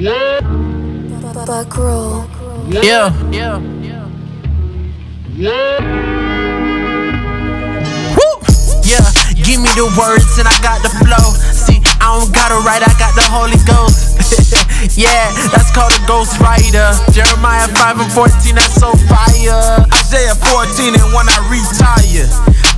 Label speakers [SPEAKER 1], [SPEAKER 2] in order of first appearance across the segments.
[SPEAKER 1] Buck roll.
[SPEAKER 2] Yeah, yeah, Yeah. Woo! Yeah, give me the words and I got the flow. See, I don't gotta write, I got the Holy Ghost. yeah, that's called a Ghost Rider. Jeremiah 5 and 14, that's so fire.
[SPEAKER 3] Isaiah 14 and when I retire.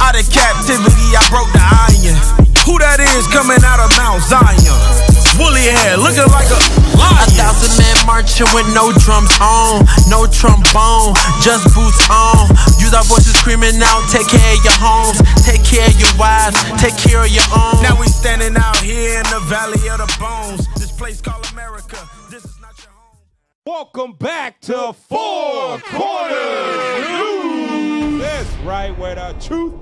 [SPEAKER 3] Out of captivity, I broke the iron. Who that is coming out of Mount Zion? Woolly hair, looking like a
[SPEAKER 2] A thousand men marching with no drums on, no trombone, just boots on. Use our voices screaming out, take care of your homes, take care of your wives, take care of your own.
[SPEAKER 3] Now we standing out here in the valley of the bones. This place called America. This is not your home.
[SPEAKER 4] Welcome back to Four Corners News. That's right where the truth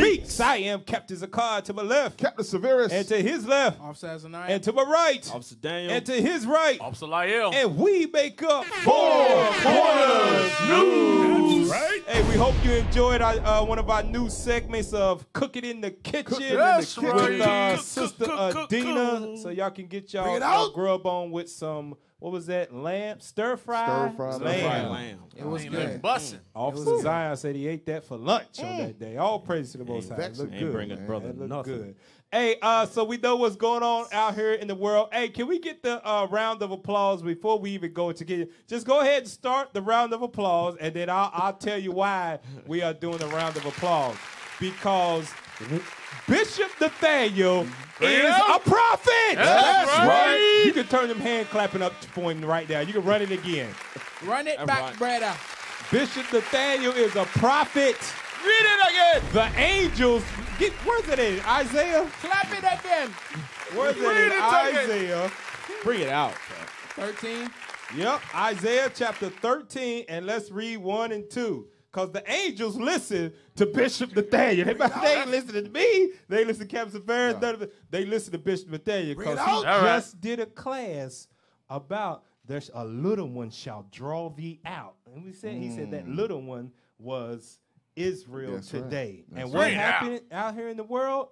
[SPEAKER 4] speaks. I am Captain Zakar to my left,
[SPEAKER 5] Captain Severus.
[SPEAKER 4] and to his left,
[SPEAKER 6] Officer Azaniah.
[SPEAKER 4] and to my right,
[SPEAKER 6] Officer Daniel.
[SPEAKER 4] and to his right,
[SPEAKER 6] Officer Lyell.
[SPEAKER 4] and we make up Four Corners News.
[SPEAKER 5] right?
[SPEAKER 4] Hey, we hope you enjoyed our, uh, one of our new segments of Cooking in the Kitchen
[SPEAKER 5] That's
[SPEAKER 4] with
[SPEAKER 5] right.
[SPEAKER 4] uh,
[SPEAKER 6] Cook,
[SPEAKER 4] Sister
[SPEAKER 6] cook, cook,
[SPEAKER 4] Adina,
[SPEAKER 6] cook.
[SPEAKER 4] so y'all can get y'all
[SPEAKER 5] it out.
[SPEAKER 4] grub on with some. What was that? Lamb stir fry.
[SPEAKER 5] Stir-fried
[SPEAKER 4] lamb.
[SPEAKER 5] lamb.
[SPEAKER 6] It was
[SPEAKER 5] Ain't
[SPEAKER 6] good.
[SPEAKER 5] bussin'.
[SPEAKER 4] Officer Zion said he ate that for lunch on that day. All praise to the Most High. It looked good.
[SPEAKER 6] bringing
[SPEAKER 4] man.
[SPEAKER 6] brother
[SPEAKER 4] It looked
[SPEAKER 6] nothing.
[SPEAKER 4] good. Hey, uh, so we know what's going on out here in the world. Hey, can we get the uh, round of applause before we even go into get Just go ahead and start the round of applause, and then I'll, I'll tell you why we are doing the round of applause. Because Bishop Nathaniel mm-hmm. is a prophet.
[SPEAKER 5] That's right.
[SPEAKER 4] You can turn them hand clapping up for him right now. You can run it again.
[SPEAKER 6] Run it back, brother.
[SPEAKER 4] Bishop Nathaniel is a prophet.
[SPEAKER 6] Read it again.
[SPEAKER 4] The angels, get, where's it in? Isaiah?
[SPEAKER 6] Clap it again.
[SPEAKER 4] Where's it
[SPEAKER 6] Read
[SPEAKER 4] in?
[SPEAKER 6] it again.
[SPEAKER 4] Isaiah. Bring it out.
[SPEAKER 6] 13.
[SPEAKER 4] Yep, Isaiah chapter 13, and let's read 1 and 2. Because the angels listen to Bishop Nathaniel. They, they ain't listening to me. They listen to Captain Ferris. none of it. They listen to Bishop Nathaniel because he
[SPEAKER 5] out.
[SPEAKER 6] All right.
[SPEAKER 4] just did a class about there's a little one shall draw thee out. And we said he said that little one was Israel
[SPEAKER 5] That's
[SPEAKER 4] today.
[SPEAKER 5] That's
[SPEAKER 4] and what
[SPEAKER 6] right.
[SPEAKER 4] happened out here in the world?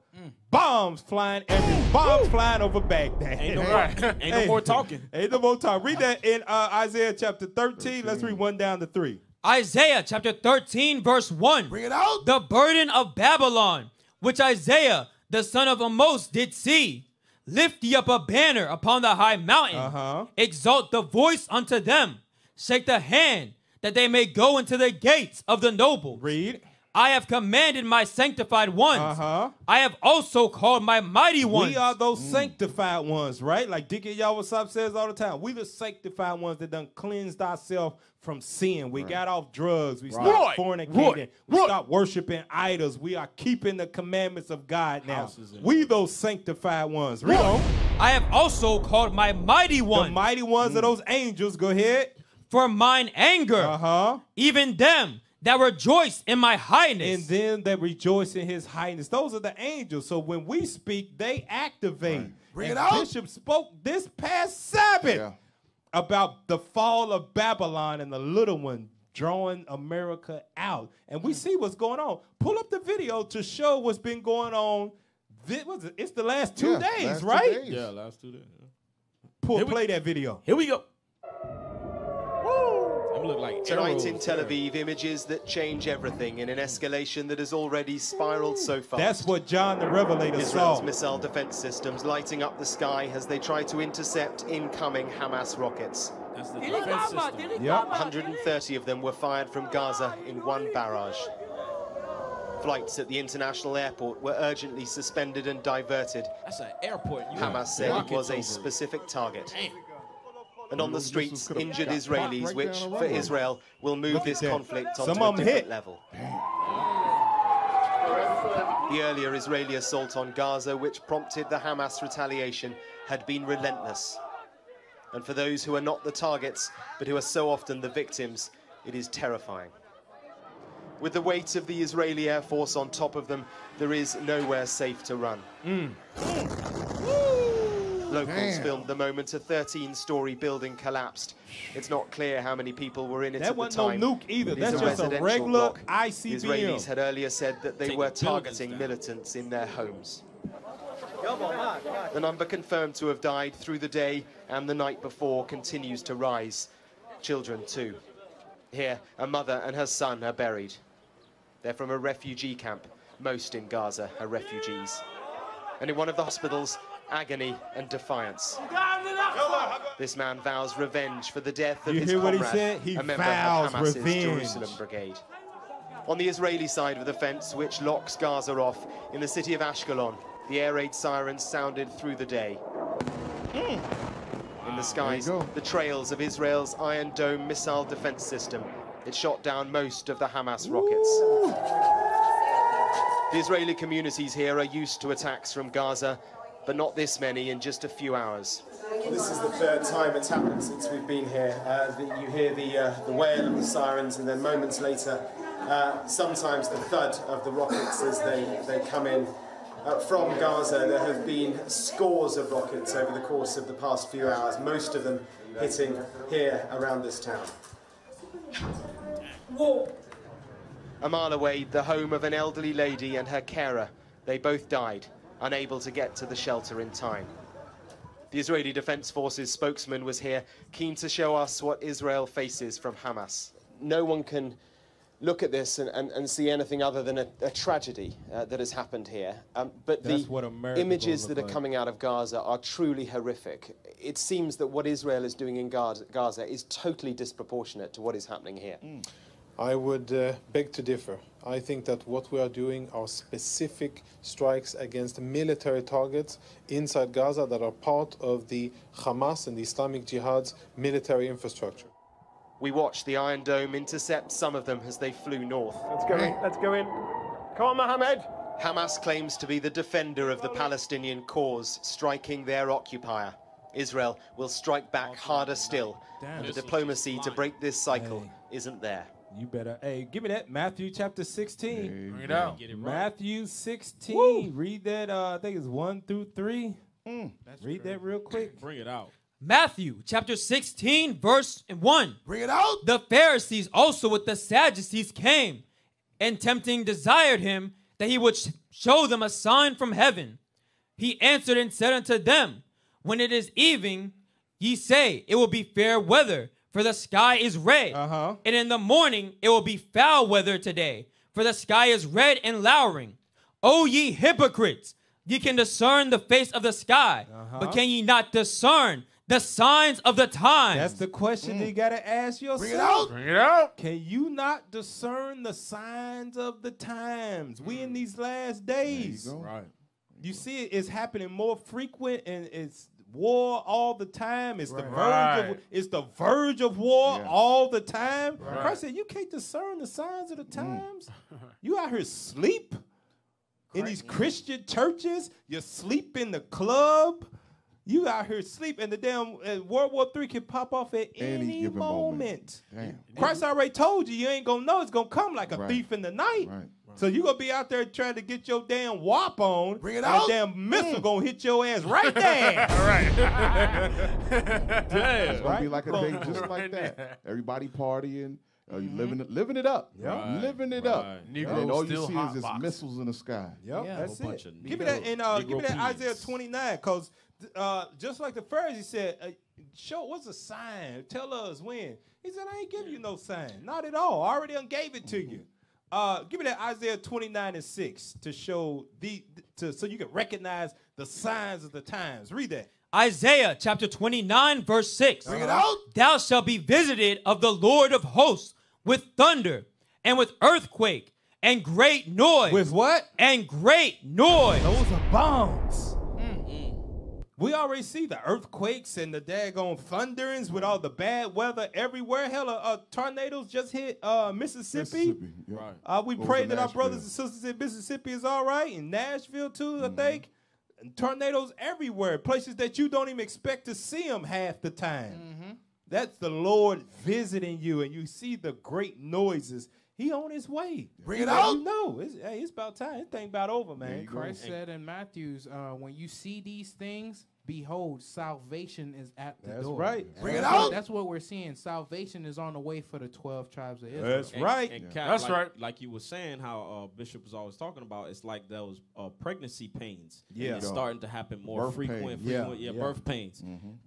[SPEAKER 4] Bombs flying every bombs flying over Baghdad.
[SPEAKER 6] Ain't no more, ain't no
[SPEAKER 4] Hey.
[SPEAKER 6] more talking.
[SPEAKER 4] Ain't no more time. Read that in uh, Isaiah chapter 13. Let's read one down to three.
[SPEAKER 7] Isaiah chapter 13, verse 1.
[SPEAKER 5] Bring it out.
[SPEAKER 7] The burden of Babylon, which Isaiah, the son of Amos, did see. Lift ye up a banner upon the high mountain.
[SPEAKER 4] Uh-huh.
[SPEAKER 7] Exalt the voice unto them. Shake the hand, that they may go into the gates of the noble.
[SPEAKER 4] Read.
[SPEAKER 7] I have commanded my sanctified ones.
[SPEAKER 4] Uh-huh.
[SPEAKER 7] I have also called my mighty ones.
[SPEAKER 4] We are those sanctified ones, right? Like Deacon Yawasop says all the time. We the sanctified ones that done cleansed ourselves from sin. We got off drugs. We stopped
[SPEAKER 6] Right.
[SPEAKER 4] fornicating.
[SPEAKER 6] Right.
[SPEAKER 4] We
[SPEAKER 6] Right.
[SPEAKER 4] stopped worshiping idols. We are keeping the commandments of God now. We those sanctified ones. Read on.
[SPEAKER 7] I have also called my mighty ones.
[SPEAKER 4] The mighty ones of those angels. Go ahead.
[SPEAKER 7] for mine anger,
[SPEAKER 4] Uh-huh.
[SPEAKER 7] even them that rejoice in my highness.
[SPEAKER 4] and then that rejoice in his highness. Those are the angels. So when we speak, they activate.
[SPEAKER 5] Bring
[SPEAKER 4] And
[SPEAKER 5] it out.
[SPEAKER 4] Bishop spoke this past Sabbath
[SPEAKER 5] Yeah.
[SPEAKER 4] about the fall of Babylon and the little one drawing America out. And we see what's going on. Pull up the video to show what's been going on. Thi- what's? It's the last two
[SPEAKER 5] Yeah,
[SPEAKER 4] days,
[SPEAKER 5] last two
[SPEAKER 4] right?
[SPEAKER 5] days.
[SPEAKER 6] Yeah, last two days.
[SPEAKER 4] Pull,
[SPEAKER 6] Here we-
[SPEAKER 4] play that video.
[SPEAKER 6] Here we go. Them look like
[SPEAKER 8] Tonight in Tel Aviv, images that change everything in an escalation that has already spiraled so far.
[SPEAKER 4] That's what John the Revelator
[SPEAKER 8] Israel's
[SPEAKER 4] saw.
[SPEAKER 8] missile defense systems lighting up the sky as they try to intercept incoming Hamas rockets.
[SPEAKER 6] That's the defense system.
[SPEAKER 4] Yep.
[SPEAKER 8] 130 of them were fired from Gaza in one barrage. Flights at the international airport were urgently suspended and diverted.
[SPEAKER 6] That's an airport. You
[SPEAKER 8] Hamas said it was a specific target.
[SPEAKER 6] Damn.
[SPEAKER 8] And on the streets, injured Israelis, which for. Israel will move this
[SPEAKER 4] that.
[SPEAKER 8] conflict
[SPEAKER 4] Some
[SPEAKER 8] onto
[SPEAKER 4] of
[SPEAKER 8] a
[SPEAKER 4] 'em
[SPEAKER 8] different
[SPEAKER 4] hit.
[SPEAKER 8] level. The earlier Israeli assault on Gaza, which prompted the Hamas retaliation, had been relentless. And for those who are not the targets, but who are so often the victims, it is terrifying. With the weight of the Israeli Air Force on top of them, there is nowhere safe to run. Hmm. Locals
[SPEAKER 5] Damn.
[SPEAKER 8] filmed the moment a 13-story building collapsed. It's not clear how many people were in it
[SPEAKER 4] That
[SPEAKER 8] at the
[SPEAKER 4] wasn't no
[SPEAKER 8] time.
[SPEAKER 4] nuke either.
[SPEAKER 8] It is
[SPEAKER 4] That's just a
[SPEAKER 8] residential
[SPEAKER 4] regular
[SPEAKER 8] block.
[SPEAKER 4] ICBM.
[SPEAKER 8] The Israelis had earlier said that they
[SPEAKER 6] Taking
[SPEAKER 8] were targeting militants in their homes. The number confirmed to have died through the day and the night before continues to rise. Children, too. Here, a mother and her son are buried. They're from a refugee camp. Most in Gaza are refugees. And in one of the hospitals, agony and defiance. This man vows revenge for the death of
[SPEAKER 4] You
[SPEAKER 8] his
[SPEAKER 4] what he? He
[SPEAKER 8] a member
[SPEAKER 4] vows
[SPEAKER 8] of Hamas's
[SPEAKER 4] revenge.
[SPEAKER 8] Jerusalem brigade. On the Israeli side of the fence, which locks Gaza off, in the city of Ashkelon, the air raid sirens sounded through the day. Hmm. In the ah,
[SPEAKER 1] skies,
[SPEAKER 8] the trails of Israel's Iron Dome missile defense system. It shot down most of the Hamas rockets. The Israeli communities here are used to attacks from Gaza, but not this many in just a few hours.
[SPEAKER 5] Well, this is the third time it's happened since we've been here. Uh, the, you hear the, uh, the wail of the sirens, and then moments later, uh, sometimes the thud of the rockets as they, they come in. Uh, from Gaza, there have been scores of rockets over the course of the past few hours, most of them hitting here around this town.
[SPEAKER 8] A mile away, the home of an elderly lady and her carer. They both died, unable to get to the shelter in time. The Israeli Defense Forces spokesman was here, keen to show us what Israel faces from Hamas. No one can look at this and, and, and see anything other than a, a tragedy uh, that has happened here. Um, but
[SPEAKER 4] That's
[SPEAKER 8] the
[SPEAKER 4] what
[SPEAKER 8] images that are
[SPEAKER 4] like.
[SPEAKER 8] coming out of Gaza are truly horrific. It seems that what Israel is doing in Gaza, Gaza is totally disproportionate to what is happening here.
[SPEAKER 9] I would uh, beg to differ. I think that what we are doing are specific strikes against military targets inside Gaza that are part of the Hamas and the Islamic Jihad's military infrastructure.
[SPEAKER 8] We watched the Iron Dome intercept some of them as they flew north.
[SPEAKER 5] Let's go in, let's go in. Come on, Mohammed.
[SPEAKER 8] Hamas claims to be the defender of the Palestinian cause, striking their occupier. Israel will strike back harder still, and the diplomacy to break this cycle isn't there.
[SPEAKER 4] You better, hey, give me that Matthew chapter 16.
[SPEAKER 6] Bring it out.
[SPEAKER 7] Get it right.
[SPEAKER 4] Matthew 16. Read that, uh, I think it's 1 through 3. Read that real quick.
[SPEAKER 6] Bring it out.
[SPEAKER 7] Matthew chapter 16, verse 1.
[SPEAKER 1] Bring it out.
[SPEAKER 7] The Pharisees also with the Sadducees came, and tempting desired him that he would sh- show them a sign from heaven. He answered and said unto them, When it is evening, ye say, It will be fair weather, for the sky is red.
[SPEAKER 4] Uh-huh.
[SPEAKER 7] And in the morning, it will be foul weather today, for the sky is red and lowering. O ye hypocrites, ye can discern the face of the sky, uh-huh. but can ye not discern the signs of the times?
[SPEAKER 4] That's the question mm. that you got to ask yourself.
[SPEAKER 1] Bring it out.
[SPEAKER 6] Bring it out.
[SPEAKER 4] Can you not discern the signs of the times? We in mm. these last days.
[SPEAKER 1] go.
[SPEAKER 6] Right.
[SPEAKER 4] You see it is happening more frequent and it's war all the time. It's the verge
[SPEAKER 6] Right.
[SPEAKER 4] of it's the verge of war
[SPEAKER 1] Yeah.
[SPEAKER 4] all the time. Christ said, You can't discern the signs of the times. you out here sleep in these Christian churches, you sleep in the club. You out here sleep, and the damn uh, World War III can pop off at
[SPEAKER 1] Any
[SPEAKER 4] any, moment.
[SPEAKER 1] moment.
[SPEAKER 4] Christ already told you you ain't gonna know it's gonna come like a
[SPEAKER 1] Right.
[SPEAKER 4] thief in the night.
[SPEAKER 1] Right.
[SPEAKER 4] So you gonna be out there trying to get your damn whop on.
[SPEAKER 1] Bring it out.
[SPEAKER 4] A damn missile gonna hit your ass right there. All right.
[SPEAKER 6] Damn.
[SPEAKER 1] It's gonna be like a day just like that. Everybody partying, uh, you living it, living it up,
[SPEAKER 6] Right,
[SPEAKER 1] living it
[SPEAKER 6] right.
[SPEAKER 1] up. and then all you see is just
[SPEAKER 6] box.
[SPEAKER 1] missiles in the sky.
[SPEAKER 4] Yep,
[SPEAKER 7] Yeah.
[SPEAKER 4] that's
[SPEAKER 6] A bunch
[SPEAKER 4] it.
[SPEAKER 6] of
[SPEAKER 4] Give me that and uh, give me that Isaiah 29, cause uh, just like the Pharisee said, uh, show what's a sign? Tell us when. He said, I ain't giving you no sign, not at all. I already done gave it to you. Uh, give me that Isaiah 29 and 6 to show the to so you can recognize the signs of the times. Read that.
[SPEAKER 7] Isaiah chapter 29, verse 6.
[SPEAKER 1] Bring it out.
[SPEAKER 7] Thou shalt be visited of the Lord of hosts with thunder and with earthquake and great noise.
[SPEAKER 4] With what?
[SPEAKER 7] and great noise.
[SPEAKER 4] Those are bombs. We already see the earthquakes and the daggone thunderings with all the bad weather everywhere. Hell, uh, uh, tornadoes just hit uh, Mississippi.
[SPEAKER 1] Mississippi. yeah.
[SPEAKER 6] Right.
[SPEAKER 4] Uh, we
[SPEAKER 1] Over
[SPEAKER 4] pray that our brothers and sisters in Mississippi is all right, in Nashville too, I think. And tornadoes everywhere, places that you don't even expect to see them half the time. That's the Lord visiting you, and you see the great noises. He on his way.
[SPEAKER 1] Bring it
[SPEAKER 4] let
[SPEAKER 1] out.
[SPEAKER 4] You know, it's, hey, it's about time. This thing about over, man.
[SPEAKER 1] you go.
[SPEAKER 10] Christ said in Matthew's, uh, when you see these things, behold, salvation is at the
[SPEAKER 4] That's
[SPEAKER 10] door.
[SPEAKER 4] right.
[SPEAKER 10] Bring
[SPEAKER 4] it
[SPEAKER 10] that's what-
[SPEAKER 4] out.
[SPEAKER 10] That's what we're seeing. Salvation is on the way for the twelve tribes of Israel.
[SPEAKER 4] That's right.
[SPEAKER 6] And
[SPEAKER 4] Yeah.
[SPEAKER 6] Cap, like, Like you were saying, how uh, Bishop was always talking about, it's like those uh, pregnancy pains.
[SPEAKER 4] Yeah.
[SPEAKER 6] it's starting to happen more
[SPEAKER 4] Birth
[SPEAKER 6] frequent. frequent
[SPEAKER 4] Yeah,
[SPEAKER 6] yeah,
[SPEAKER 4] yeah.
[SPEAKER 6] birth pains.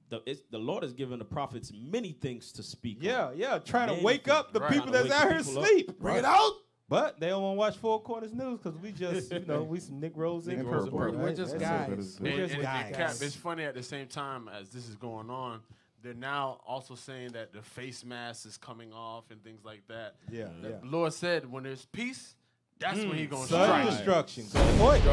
[SPEAKER 6] The, it's, the Lord has given the prophets many things to speak.
[SPEAKER 4] Yeah,
[SPEAKER 6] on.
[SPEAKER 4] yeah, trying to wake up the
[SPEAKER 6] Right.
[SPEAKER 4] people that's out here
[SPEAKER 6] people up.
[SPEAKER 4] asleep.
[SPEAKER 6] Bring it
[SPEAKER 4] out. But they don't want to watch Four Corners News because we just, you know, we some Negroes in
[SPEAKER 6] Negroes in
[SPEAKER 4] purple.
[SPEAKER 6] purple.
[SPEAKER 4] right?
[SPEAKER 10] We're just
[SPEAKER 4] That's
[SPEAKER 10] guys.
[SPEAKER 4] it.
[SPEAKER 10] We're just
[SPEAKER 11] and-
[SPEAKER 10] guys.
[SPEAKER 11] and Cap, it's funny at the same time as this is going on, they're now also saying that the face mask is coming off and things like that.
[SPEAKER 4] Yeah,
[SPEAKER 11] The
[SPEAKER 4] yeah.
[SPEAKER 11] Lord said, when there's peace, that's when He hmm. gonna
[SPEAKER 4] Sudden
[SPEAKER 11] strike.
[SPEAKER 4] destruction. Good point.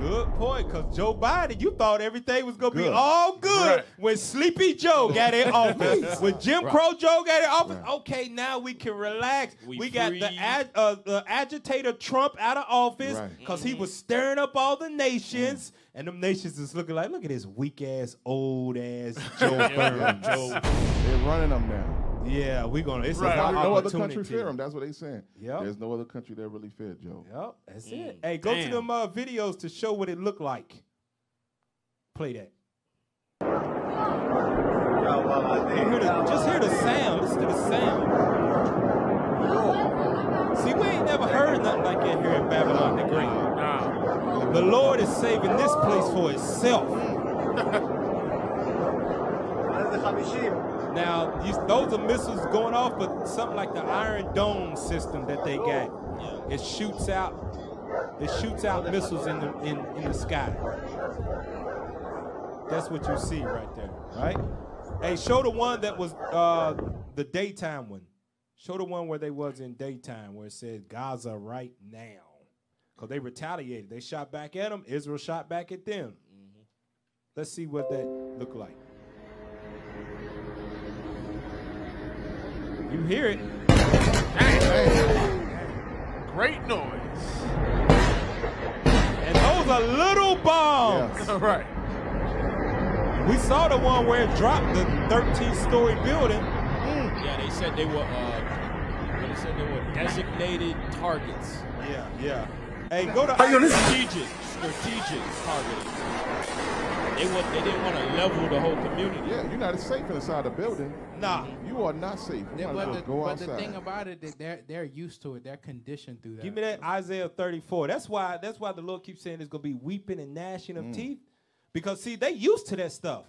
[SPEAKER 4] Good point. Because Joe Biden, you thought everything was going to be all good
[SPEAKER 11] Right.
[SPEAKER 4] when Sleepy Joe got in office. when Jim
[SPEAKER 1] Right.
[SPEAKER 4] Crow Joe got in office, okay, now we can relax. We,
[SPEAKER 6] We
[SPEAKER 4] got the, ag- uh, the agitator Trump out of office
[SPEAKER 1] Right.
[SPEAKER 4] because he mm-hmm. was stirring up all the nations. Mm. And them nations is looking like, look at this weak ass, old ass Joe Burns.
[SPEAKER 1] They're running them now.
[SPEAKER 4] Yeah, we're gonna. It's
[SPEAKER 11] Right.
[SPEAKER 4] our
[SPEAKER 1] no other country fear them. That's what they saying.
[SPEAKER 4] Yep.
[SPEAKER 1] There's no other country that really fear Joe.
[SPEAKER 4] Yep, that's it. Hey, go to
[SPEAKER 6] Damn.
[SPEAKER 4] them uh, videos to show what it looked like. Play that. Hear the- just hear the sound. Listen to the sound. See, we ain't never heard nothing like that here in Babylon the Great.
[SPEAKER 11] Nah.
[SPEAKER 4] The Lord is saving this place for itself. Now, you, those are missiles going off, but something like the Iron Dome system that they got, it shoots out, it shoots out missiles in the in, in the sky. That's what you see right there, right? Hey, show the one that was uh, the daytime one. Show the one where they was in daytime, where it said Gaza right now, because they retaliated. They shot back at them. Israel shot back at them. Let's see what that looked like. You hear it.
[SPEAKER 11] Great noise.
[SPEAKER 4] And those are little bombs.
[SPEAKER 11] All right.
[SPEAKER 4] We saw the one where it dropped the 13 story building.
[SPEAKER 6] Yeah, they said they were. Uh, they said they were designated targets.
[SPEAKER 4] Yeah, yeah. Hey, go to
[SPEAKER 6] strategic, strategic targeting. They want. They didn't want to level the whole community.
[SPEAKER 1] Yeah, you're not safe inside the building.
[SPEAKER 4] Nah.
[SPEAKER 1] You are not safe. You
[SPEAKER 10] Yeah, but the,
[SPEAKER 1] go
[SPEAKER 10] but
[SPEAKER 1] outside.
[SPEAKER 10] the thing about it they're they're used to it. They're conditioned through that.
[SPEAKER 4] Give me that Isaiah 34. That's why that's why the Lord keeps saying there's gonna be weeping and gnashing
[SPEAKER 1] Mm.
[SPEAKER 4] of teeth. Because see, they used to that stuff.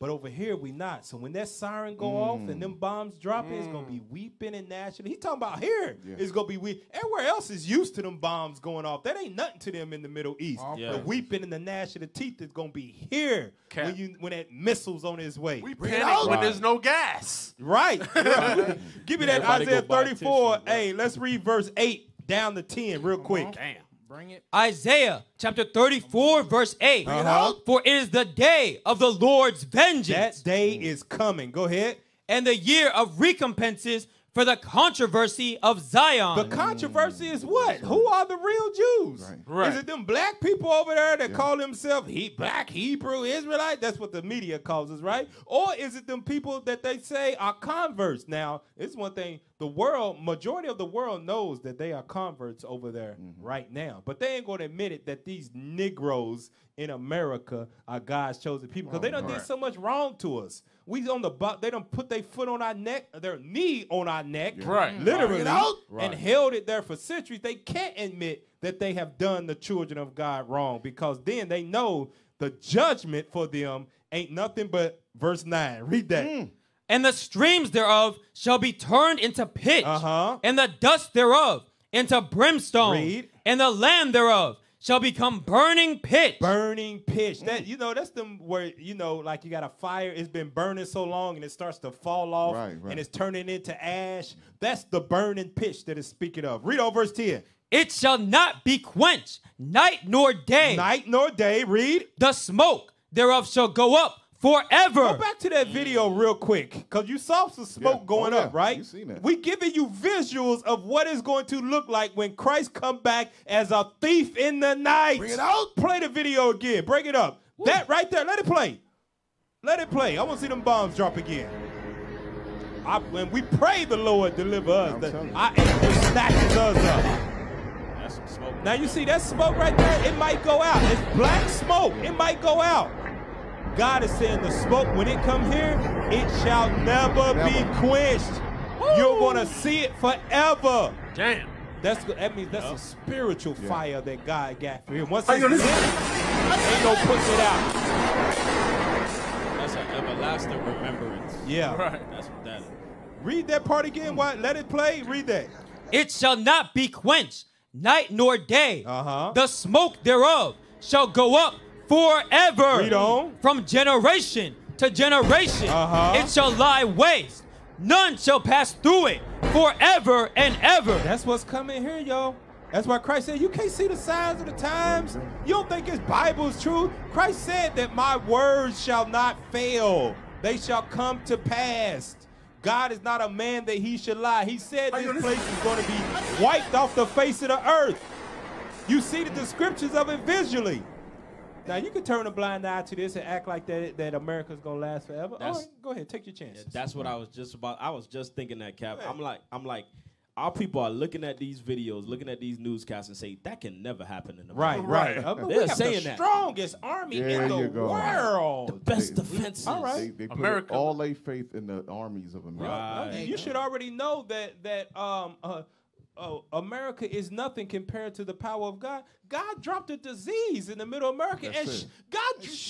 [SPEAKER 4] But over here we not. So when that siren go off and them bombs drop, it's gonna be weeping and gnashing. He talking about here.
[SPEAKER 1] Mm. Yeah.
[SPEAKER 4] It's gonna be weep. Everywhere else is used to them bombs going off. That ain't nothing to them in the Middle East.
[SPEAKER 6] Yeah.
[SPEAKER 4] The weeping and the gnashing of the teeth is gonna be here
[SPEAKER 11] Cap.
[SPEAKER 4] when you when that missile's on his way.
[SPEAKER 11] We panic when there's no gas.
[SPEAKER 4] Right. Give me that
[SPEAKER 6] Everybody
[SPEAKER 4] Isaiah 34.
[SPEAKER 6] tissue.
[SPEAKER 4] Hey, let's read verse 8 down to 10 real quick.
[SPEAKER 11] Damn.
[SPEAKER 10] Bring it.
[SPEAKER 7] Isaiah chapter 34, verse 8.
[SPEAKER 4] Uh-huh.
[SPEAKER 7] For it is the day of the Lord's vengeance
[SPEAKER 4] That day is coming. Go ahead.
[SPEAKER 7] and the year of recompenses for the controversy of Zion.
[SPEAKER 4] The controversy is what? Who are the real Jews?
[SPEAKER 1] Right.
[SPEAKER 11] Right.
[SPEAKER 4] Is it them black people over there that call themselves he, black Hebrew Israelite? That's what the media calls us, right? Or is it them people that they say are converts? Now, it's one thing. The world, majority of the world knows that they are converts over there mm-hmm. right now, but they ain't going to admit it that these Negroes in America are God's chosen people because they done did so much wrong to us. We on the bu- they don't put their foot on our neck, their knee on our neck,
[SPEAKER 11] Right. Mm.
[SPEAKER 4] literally, and held it there for centuries. They can't admit that they have done the children of God wrong because then they know the judgment for them ain't nothing but verse 9. Read that. Mm.
[SPEAKER 7] And the streams thereof shall be turned into pitch,
[SPEAKER 4] Uh-huh.
[SPEAKER 7] and the dust thereof into brimstone,
[SPEAKER 4] Read.
[SPEAKER 7] and the land thereof shall become burning pitch.
[SPEAKER 4] Burning pitch. That you know, that's them where you know, like you got a fire, it's been burning so long and it starts to fall off
[SPEAKER 1] Right, right.
[SPEAKER 4] and it's turning into ash. That's the burning pitch that it's speaking of. Read on verse 10.
[SPEAKER 7] It shall not be quenched, night nor day.
[SPEAKER 4] Night nor day. Read.
[SPEAKER 7] The smoke thereof shall go up forever.
[SPEAKER 4] Go back to that video real quick, because you saw some smoke oh,
[SPEAKER 1] Yeah.
[SPEAKER 4] going
[SPEAKER 1] Oh, yeah.
[SPEAKER 4] up, right?
[SPEAKER 1] You seen that.
[SPEAKER 4] We giving you visuals of what it's going to look like when Christ come back as a thief in the night. Bring it out. Play the video again. Break it up. That right there. Let it play. Let it play. I want to see them bombs drop again. I, when we pray the Lord deliver us,
[SPEAKER 1] I'm
[SPEAKER 4] the,
[SPEAKER 1] telling you.
[SPEAKER 4] our angel snatches us up.
[SPEAKER 6] That's smoke.
[SPEAKER 4] Now you see that smoke right there? It might go out. It's black smoke. It might go out. God is saying the smoke, when it come here, it shall never, be quenched. You're gonna see it forever.
[SPEAKER 11] Damn.
[SPEAKER 4] That's good. That means that's a spiritual
[SPEAKER 1] Yeah.
[SPEAKER 4] fire that God got for him. Once
[SPEAKER 6] How
[SPEAKER 4] it's
[SPEAKER 6] you
[SPEAKER 4] lit, ain't no putting it out.
[SPEAKER 6] That's an everlasting remembrance.
[SPEAKER 4] Yeah.
[SPEAKER 11] Right.
[SPEAKER 6] That's what that is.
[SPEAKER 4] Read that part again. Why? Let it play. Read that.
[SPEAKER 7] It shall not be quenched, night nor day.
[SPEAKER 4] Uh-huh.
[SPEAKER 7] The smoke thereof shall go up forever.
[SPEAKER 4] Read on.
[SPEAKER 7] From generation to generation.
[SPEAKER 4] Uh-huh.
[SPEAKER 7] It shall lie waste. None shall pass through it forever and ever.
[SPEAKER 4] That's what's coming here, y'all. That's why Christ said, You can't see the signs of the times. You don't think his Bible's true? Christ said that my words shall not fail, they shall come to pass. God is not a man that he should lie. He said this place is going to be wiped off the face of the earth. You see the descriptions of it visually. Now you can turn a blind eye to this and act like that that America's gonna last forever. All
[SPEAKER 6] That's-
[SPEAKER 4] right, go ahead, take your chances.
[SPEAKER 6] That's what I was just about. I was just thinking that, Cap. I'm like, I'm like, our people are looking at these videos, looking at these newscasts, and say that can never happen in
[SPEAKER 4] Right,
[SPEAKER 6] America.
[SPEAKER 4] right. Uh, but we
[SPEAKER 6] They're
[SPEAKER 4] got
[SPEAKER 6] saying
[SPEAKER 4] the
[SPEAKER 6] that.
[SPEAKER 4] strongest army
[SPEAKER 1] There
[SPEAKER 4] in the
[SPEAKER 1] you go.
[SPEAKER 4] world.
[SPEAKER 6] The best
[SPEAKER 1] They-
[SPEAKER 6] defenses.
[SPEAKER 4] All right.
[SPEAKER 1] They, they put
[SPEAKER 11] America.
[SPEAKER 1] all their faith in the armies of America.
[SPEAKER 6] Right.
[SPEAKER 4] You should already know that that um uh, uh, America is nothing compared to the power of God. God dropped a disease in the middle of America,
[SPEAKER 1] That's
[SPEAKER 4] and
[SPEAKER 1] it.
[SPEAKER 4] sh-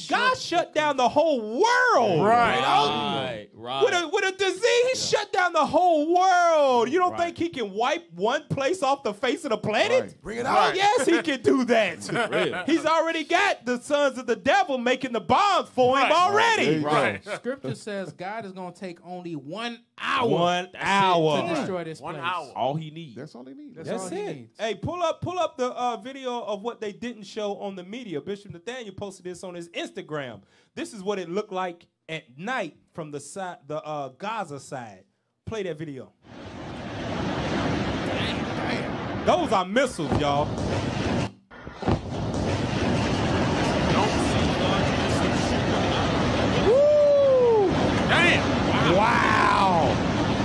[SPEAKER 4] God God shut down the whole world.
[SPEAKER 11] Right.
[SPEAKER 4] you know?
[SPEAKER 6] Right, right.
[SPEAKER 4] With a with a disease, he shut down the whole world. You don't
[SPEAKER 6] Right.
[SPEAKER 4] think he can wipe one place off the face of the planet?
[SPEAKER 1] Right.
[SPEAKER 4] Bring it on. Yes, he can do that. He's already got the sons of the devil making the bombs for him already.
[SPEAKER 1] There.
[SPEAKER 11] Right.
[SPEAKER 10] Scripture says God is going to take only one hour
[SPEAKER 4] One
[SPEAKER 10] to
[SPEAKER 4] hour.
[SPEAKER 10] destroy this
[SPEAKER 11] One
[SPEAKER 10] place.
[SPEAKER 11] hour.
[SPEAKER 6] All he needs.
[SPEAKER 1] That's all he needs.
[SPEAKER 10] That's
[SPEAKER 4] That's
[SPEAKER 10] all he
[SPEAKER 4] it.
[SPEAKER 10] needs.
[SPEAKER 4] Hey, pull up, pull up the uh, video of what they didn't show on the media. Bishop Nathaniel posted this on his Instagram. This is what it looked like at night from the side, the uh, Gaza side. Play that video. Those are missiles, y'all. Woo!
[SPEAKER 11] Damn.
[SPEAKER 4] Wow.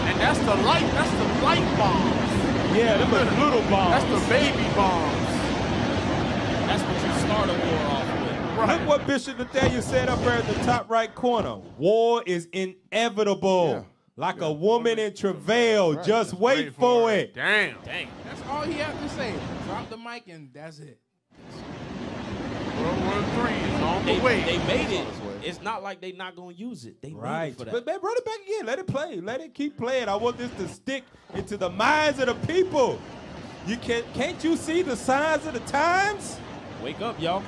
[SPEAKER 11] And that's the light. That's the light bombs.
[SPEAKER 4] Yeah, them are little bombs.
[SPEAKER 11] That's the baby bombs.
[SPEAKER 6] That's what you start a war off with.
[SPEAKER 4] Look what Bishop Nathaniel said up there at the top right corner. War is inevitable.
[SPEAKER 1] Yeah.
[SPEAKER 4] Like a woman in travail. Just wait, for it.
[SPEAKER 11] Damn.
[SPEAKER 6] Dang.
[SPEAKER 10] That's all he has to say. Drop the mic and that's it.
[SPEAKER 11] World War Three is on
[SPEAKER 6] They,
[SPEAKER 11] the way.
[SPEAKER 6] they made it. It's not like they're not gonna use it. They made
[SPEAKER 4] Right.
[SPEAKER 6] it for that.
[SPEAKER 4] But man, run it back again. Let it play. Let it keep playing. I want this to stick into the minds of the people. You can't can't you see the signs of the times?
[SPEAKER 6] Wake up, y'all.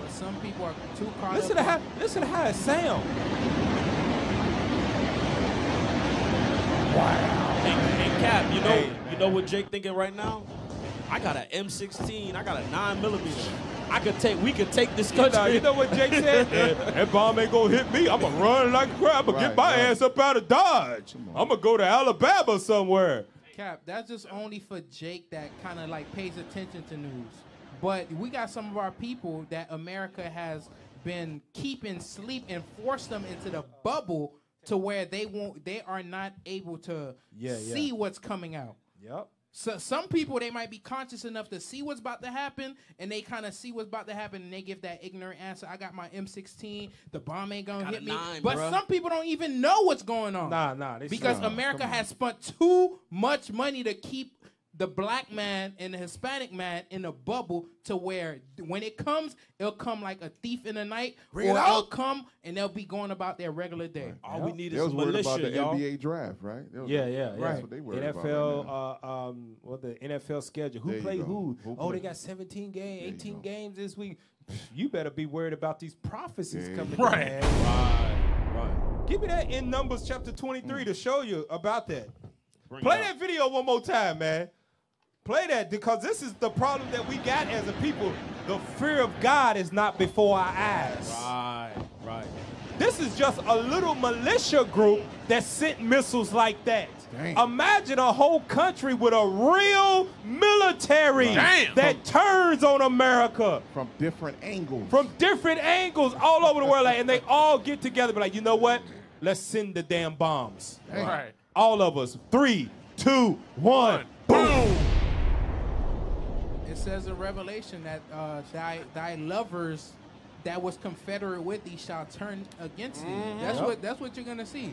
[SPEAKER 10] But some people are too caught
[SPEAKER 4] Listen
[SPEAKER 10] up.
[SPEAKER 4] to how
[SPEAKER 10] on-
[SPEAKER 4] listen to how it sounds.
[SPEAKER 6] Hey, hey, Cap, you know,
[SPEAKER 4] Hey,
[SPEAKER 6] you know what Jake thinking right now? I got an M16. I got a nine millimeter. I could take. We could take this
[SPEAKER 4] You
[SPEAKER 6] country.
[SPEAKER 4] know, you know what Jake said? that, that bomb ain't gonna hit me. I'm gonna run like a crap. I'm gonna get my
[SPEAKER 1] right.
[SPEAKER 4] ass up out of Dodge. I'm gonna go to Alabama somewhere.
[SPEAKER 10] Cap, that's just only for Jake that kind of like pays attention to news. But we got some of our people that America has been keeping sleep and forced them into the bubble to where they won't they are not able to
[SPEAKER 4] Yeah, yeah.
[SPEAKER 10] see what's coming out.
[SPEAKER 4] Yep.
[SPEAKER 10] So some people they might be conscious enough to see what's about to happen, and they kind of see what's about to happen, and they give that ignorant answer. I got my M16. The bomb ain't gonna hit me.
[SPEAKER 6] nine,
[SPEAKER 10] but
[SPEAKER 6] bruh.
[SPEAKER 10] some people don't even know what's going on.
[SPEAKER 4] Nah, nah. They
[SPEAKER 10] because
[SPEAKER 4] slow.
[SPEAKER 10] America has spent too much money to keep the black man and the Hispanic man in a bubble to where when it comes, it'll come like a thief in the night,
[SPEAKER 1] Bring
[SPEAKER 10] or
[SPEAKER 1] it
[SPEAKER 10] it'll come and they'll be going about their regular day.
[SPEAKER 6] All we need
[SPEAKER 1] They
[SPEAKER 6] is
[SPEAKER 1] was
[SPEAKER 6] a
[SPEAKER 1] worried about the
[SPEAKER 6] y'all.
[SPEAKER 1] NBA draft, right? They was-
[SPEAKER 4] Yeah, yeah,
[SPEAKER 1] That's what they worried about
[SPEAKER 4] NFL,
[SPEAKER 1] right
[SPEAKER 4] uh, um, what the NFL schedule? Who
[SPEAKER 1] There you
[SPEAKER 4] play who?
[SPEAKER 1] Who
[SPEAKER 4] oh, they got 17 games, 18 games this week. You better be worried about these prophecies
[SPEAKER 1] Yeah,
[SPEAKER 4] coming.
[SPEAKER 11] right.
[SPEAKER 6] Right, right.
[SPEAKER 4] Give me that in Numbers chapter 23 to show you about that.
[SPEAKER 6] Bring
[SPEAKER 4] Play that video one more time, man. Play that because this is the problem that we got as a people. The fear of God is not before our eyes.
[SPEAKER 6] Right, right.
[SPEAKER 4] This is just a little militia group that sent missiles like that.
[SPEAKER 1] Dang.
[SPEAKER 4] Imagine a whole country with a real military
[SPEAKER 11] Damn.
[SPEAKER 4] that turns on America
[SPEAKER 1] From different angles.
[SPEAKER 4] from different angles all over the world, like, and they all get together, be like, you know what? Let's send the damn bombs.
[SPEAKER 11] Right.
[SPEAKER 4] All of us. Three, two, one, boom.
[SPEAKER 10] It says in Revelation that uh, thy thy lovers that was confederate with thee shall turn against thee. That's
[SPEAKER 6] Yep.
[SPEAKER 10] what that's what you're gonna see.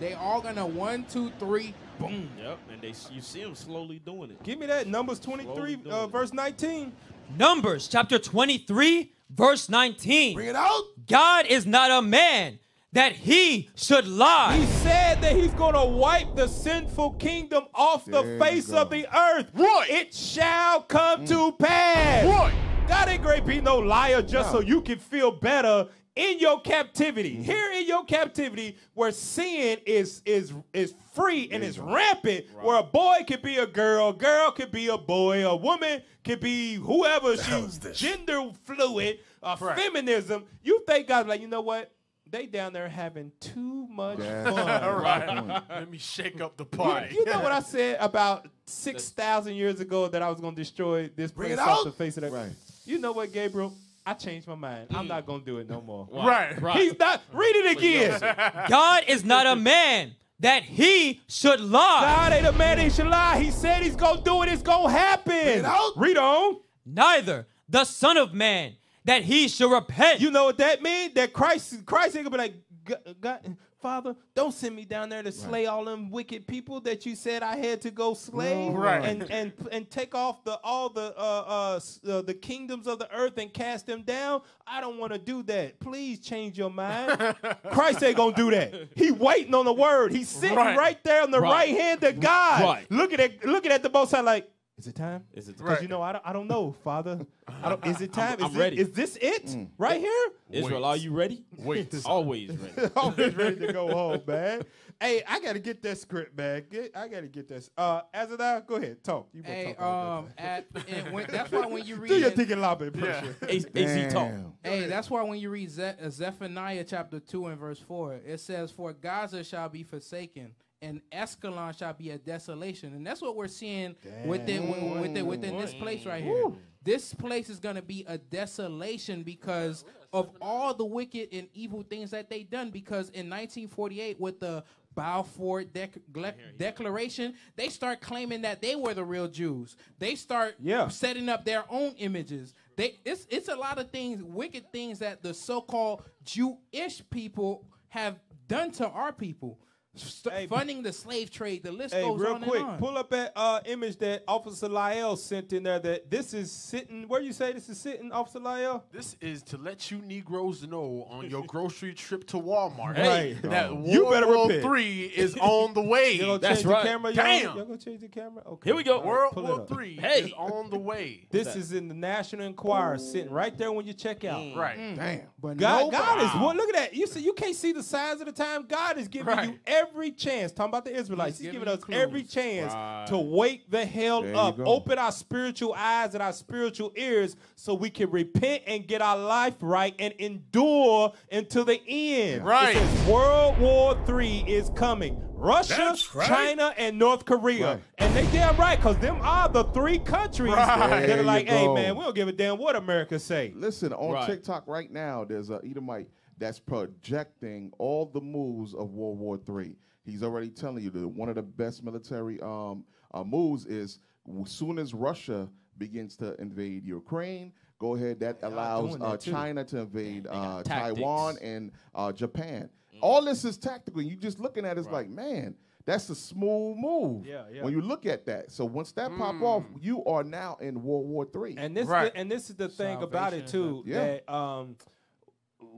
[SPEAKER 10] They all gonna one, two, three, boom.
[SPEAKER 6] Yep, and they you see them slowly doing it.
[SPEAKER 4] Give me that Numbers 23, uh, verse 19.
[SPEAKER 7] Numbers chapter 23, verse 19. Bring
[SPEAKER 12] it out.
[SPEAKER 7] God is not a man that he should lie.
[SPEAKER 4] He said that he's going to wipe the sinful kingdom off
[SPEAKER 7] There
[SPEAKER 4] the face of the earth. Right. It shall come to pass. Right. God ain't great be no liar just so you can feel better in your captivity. Here in your captivity, where sin is is is free and is rampant, where a boy could be a girl, a girl could be a boy, a woman could be whoever she's gender fluid, uh, feminism. You think God's like, you know what? They down there having too much
[SPEAKER 11] That's
[SPEAKER 4] fun.
[SPEAKER 11] right. Let me shake up the party.
[SPEAKER 4] you know what I said about six thousand years ago that I was going to destroy this
[SPEAKER 11] Bring
[SPEAKER 4] place off
[SPEAKER 11] out.
[SPEAKER 4] the face of the right. You know what, Gabriel? I changed my mind. I'm not going to do it no more.
[SPEAKER 7] Right, right.
[SPEAKER 4] He's not. Read it again.
[SPEAKER 7] God is not a man that he should lie.
[SPEAKER 4] God ain't a man that he should lie. He said he's going to do it. It's going to happen. Read on.
[SPEAKER 7] Neither the Son of Man that he should repent.
[SPEAKER 4] You know what that means? That Christ, Christ ain't gonna be like, "God- Father, don't send me down there to slay all them wicked people that you said I had to go slay,
[SPEAKER 11] Right.
[SPEAKER 4] And and and take off the all the uh, uh, uh the kingdoms of the earth and cast them down. I don't want to do that. Please change your mind. Christ ain't gonna do that. He waiting on the word. He's sitting right,
[SPEAKER 11] Right.
[SPEAKER 4] there on the right,
[SPEAKER 11] Right.
[SPEAKER 4] hand of God, looking at looking at the both side like. Is it time?
[SPEAKER 6] Is it
[SPEAKER 4] Because you know I don't, I don't know, Father. I don't, is it time?
[SPEAKER 6] I'm
[SPEAKER 4] is, it-
[SPEAKER 6] ready.
[SPEAKER 4] is this it right here?
[SPEAKER 6] Israel, are you ready?
[SPEAKER 11] Wait.
[SPEAKER 6] Always ready.
[SPEAKER 4] Always ready to go home, man. Hey, I gotta get that script, man. Get, I gotta get this. Uh, as of now, go ahead, talk. You been
[SPEAKER 10] Hey,
[SPEAKER 4] talking about
[SPEAKER 10] um, at and when, that's why when you read
[SPEAKER 4] do your thinking lobby impression.
[SPEAKER 10] Hey, that's why when you read Ze- uh, Zephaniah chapter 2 and verse 4, it says, For Gaza shall be forsaken, and Ashkelon shall be a desolation. And that's what we're seeing within, wi- within, within this place right here. This place is going to be a desolation because of all the wicked and evil things that they done. Because in 1948, with the Balfour Dec- Gle- Declaration, they start claiming that they were the real Jews. They start
[SPEAKER 4] Yeah.
[SPEAKER 10] setting up their own images. They it's it's a lot of things, wicked things that the so-called Jewish people have done to our people. St- funding the slave trade, the list
[SPEAKER 4] Hey,
[SPEAKER 10] goes
[SPEAKER 4] real
[SPEAKER 10] on
[SPEAKER 4] quick,
[SPEAKER 10] and on.
[SPEAKER 4] pull up that uh, image that Officer Lyell sent in there. That this is sitting. Where you say this is sitting, Officer Lyell?
[SPEAKER 11] This is to let you Negroes know on your grocery trip to Walmart
[SPEAKER 4] Hey, um,
[SPEAKER 11] that
[SPEAKER 4] you
[SPEAKER 11] World
[SPEAKER 4] better
[SPEAKER 11] War
[SPEAKER 4] repent.
[SPEAKER 11] Oh three is on the way.
[SPEAKER 4] You gonna the camera? Y'all,
[SPEAKER 11] Damn.
[SPEAKER 4] y'all gonna change the camera? Okay.
[SPEAKER 6] Here we go.
[SPEAKER 4] All right,
[SPEAKER 11] World War
[SPEAKER 4] up.
[SPEAKER 11] Oh three
[SPEAKER 6] Hey.
[SPEAKER 11] is on the way.
[SPEAKER 4] This is in the National Enquirer, sitting right there when you check out. Mm.
[SPEAKER 11] right. Mm.
[SPEAKER 1] Damn.
[SPEAKER 10] but
[SPEAKER 4] God,
[SPEAKER 10] no-
[SPEAKER 4] God is what? Look at that. You see, you can't see the size of the time. God is giving
[SPEAKER 11] Right.
[SPEAKER 4] you every chance. Talking about the Israelites, He's,
[SPEAKER 10] He's
[SPEAKER 4] giving us every chance
[SPEAKER 6] Right.
[SPEAKER 4] to wake the hell
[SPEAKER 1] There
[SPEAKER 4] up, open our spiritual eyes and our spiritual ears, so we can repent and get our life right and endure until the end.
[SPEAKER 11] Right.
[SPEAKER 4] Says World War III is coming. Russia,
[SPEAKER 12] right.
[SPEAKER 4] China, and North Korea.
[SPEAKER 1] Right.
[SPEAKER 4] And they damn right, because them are the three countries
[SPEAKER 11] right.
[SPEAKER 4] that are like, hey,
[SPEAKER 1] go.
[SPEAKER 4] man, we don't give a damn what America say.
[SPEAKER 1] Listen, on. TikTok right now, there's a Edomite that's projecting all the moves of World War III. He's already telling you that one of the best military um, uh, moves is as soon as Russia begins to invade Ukraine, go ahead. That allows
[SPEAKER 4] doing
[SPEAKER 1] uh,
[SPEAKER 4] that.
[SPEAKER 1] China to invade uh. Taiwan and uh, Japan. All this is tactical. You just looking at it, it's like, man, that's a smooth move.
[SPEAKER 4] Yeah, yeah.
[SPEAKER 1] When you look at that, so once that pop off, you are now in World War III.
[SPEAKER 4] And this
[SPEAKER 11] Right.
[SPEAKER 4] the, and this is the thing about it too
[SPEAKER 1] Yeah.
[SPEAKER 4] that um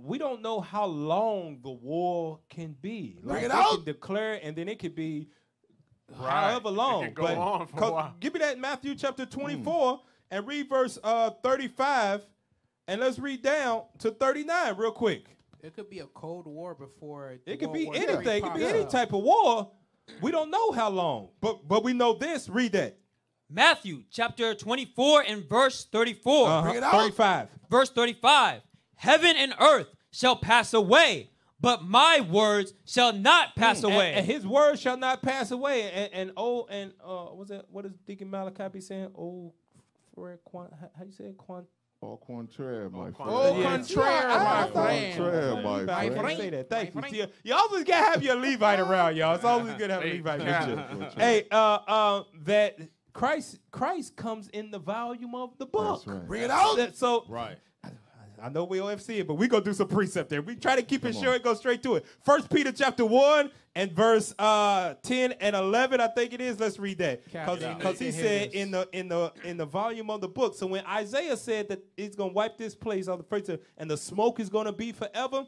[SPEAKER 4] we don't know how long the war can be. Like
[SPEAKER 12] it
[SPEAKER 4] they
[SPEAKER 12] out.
[SPEAKER 4] can declare and then it could be
[SPEAKER 11] Right.
[SPEAKER 4] however
[SPEAKER 11] It
[SPEAKER 4] long.
[SPEAKER 11] can go
[SPEAKER 4] but
[SPEAKER 11] on for a
[SPEAKER 4] 'cause-
[SPEAKER 11] while.
[SPEAKER 4] give me that Matthew chapter 24 and read verse uh 35 and let's read down to 39 real quick.
[SPEAKER 10] it could be a cold war before
[SPEAKER 4] It could be
[SPEAKER 10] War
[SPEAKER 4] anything. It could be
[SPEAKER 10] pops
[SPEAKER 4] any type of war. We don't know how long. But but we know this. Read that.
[SPEAKER 7] Matthew chapter 24 and verse 34.
[SPEAKER 4] Uh-huh.
[SPEAKER 12] it out.
[SPEAKER 4] 35.
[SPEAKER 7] Verse 35 Heaven and earth shall pass away, but my words shall not pass
[SPEAKER 4] And-
[SPEAKER 7] away.
[SPEAKER 4] And, his word shall not pass away. And and oh and uh what's that? What is Deacon Malachi be saying? Oh, for quan, how, how you say it? Quan.
[SPEAKER 1] Au contraire, my friend.
[SPEAKER 10] Au
[SPEAKER 4] Yeah.
[SPEAKER 10] contraire,
[SPEAKER 4] I- I
[SPEAKER 10] my friend.
[SPEAKER 1] Contraire, my
[SPEAKER 4] Levite, I
[SPEAKER 1] friend.
[SPEAKER 4] didn't say that. Thank
[SPEAKER 10] My
[SPEAKER 4] you.
[SPEAKER 10] friend.
[SPEAKER 4] See, You always gotta have your Levite around, y'all. It's always good to have a Levite. with you. Hey, uh, uh, that Christ, Christ comes in the volume of the book.
[SPEAKER 1] That's right.
[SPEAKER 12] Bring it out.
[SPEAKER 4] That- so
[SPEAKER 6] Right.
[SPEAKER 4] I know we OFC it, but we gonna do some precept there. We try to keep it short and go straight to it. First Peter chapter one and verse uh, ten and eleven, I think it is. Let's read that because he said in the in the in the volume of the book. So when Isaiah said that he's gonna wipe this place on the face of, and the smoke is gonna be forever.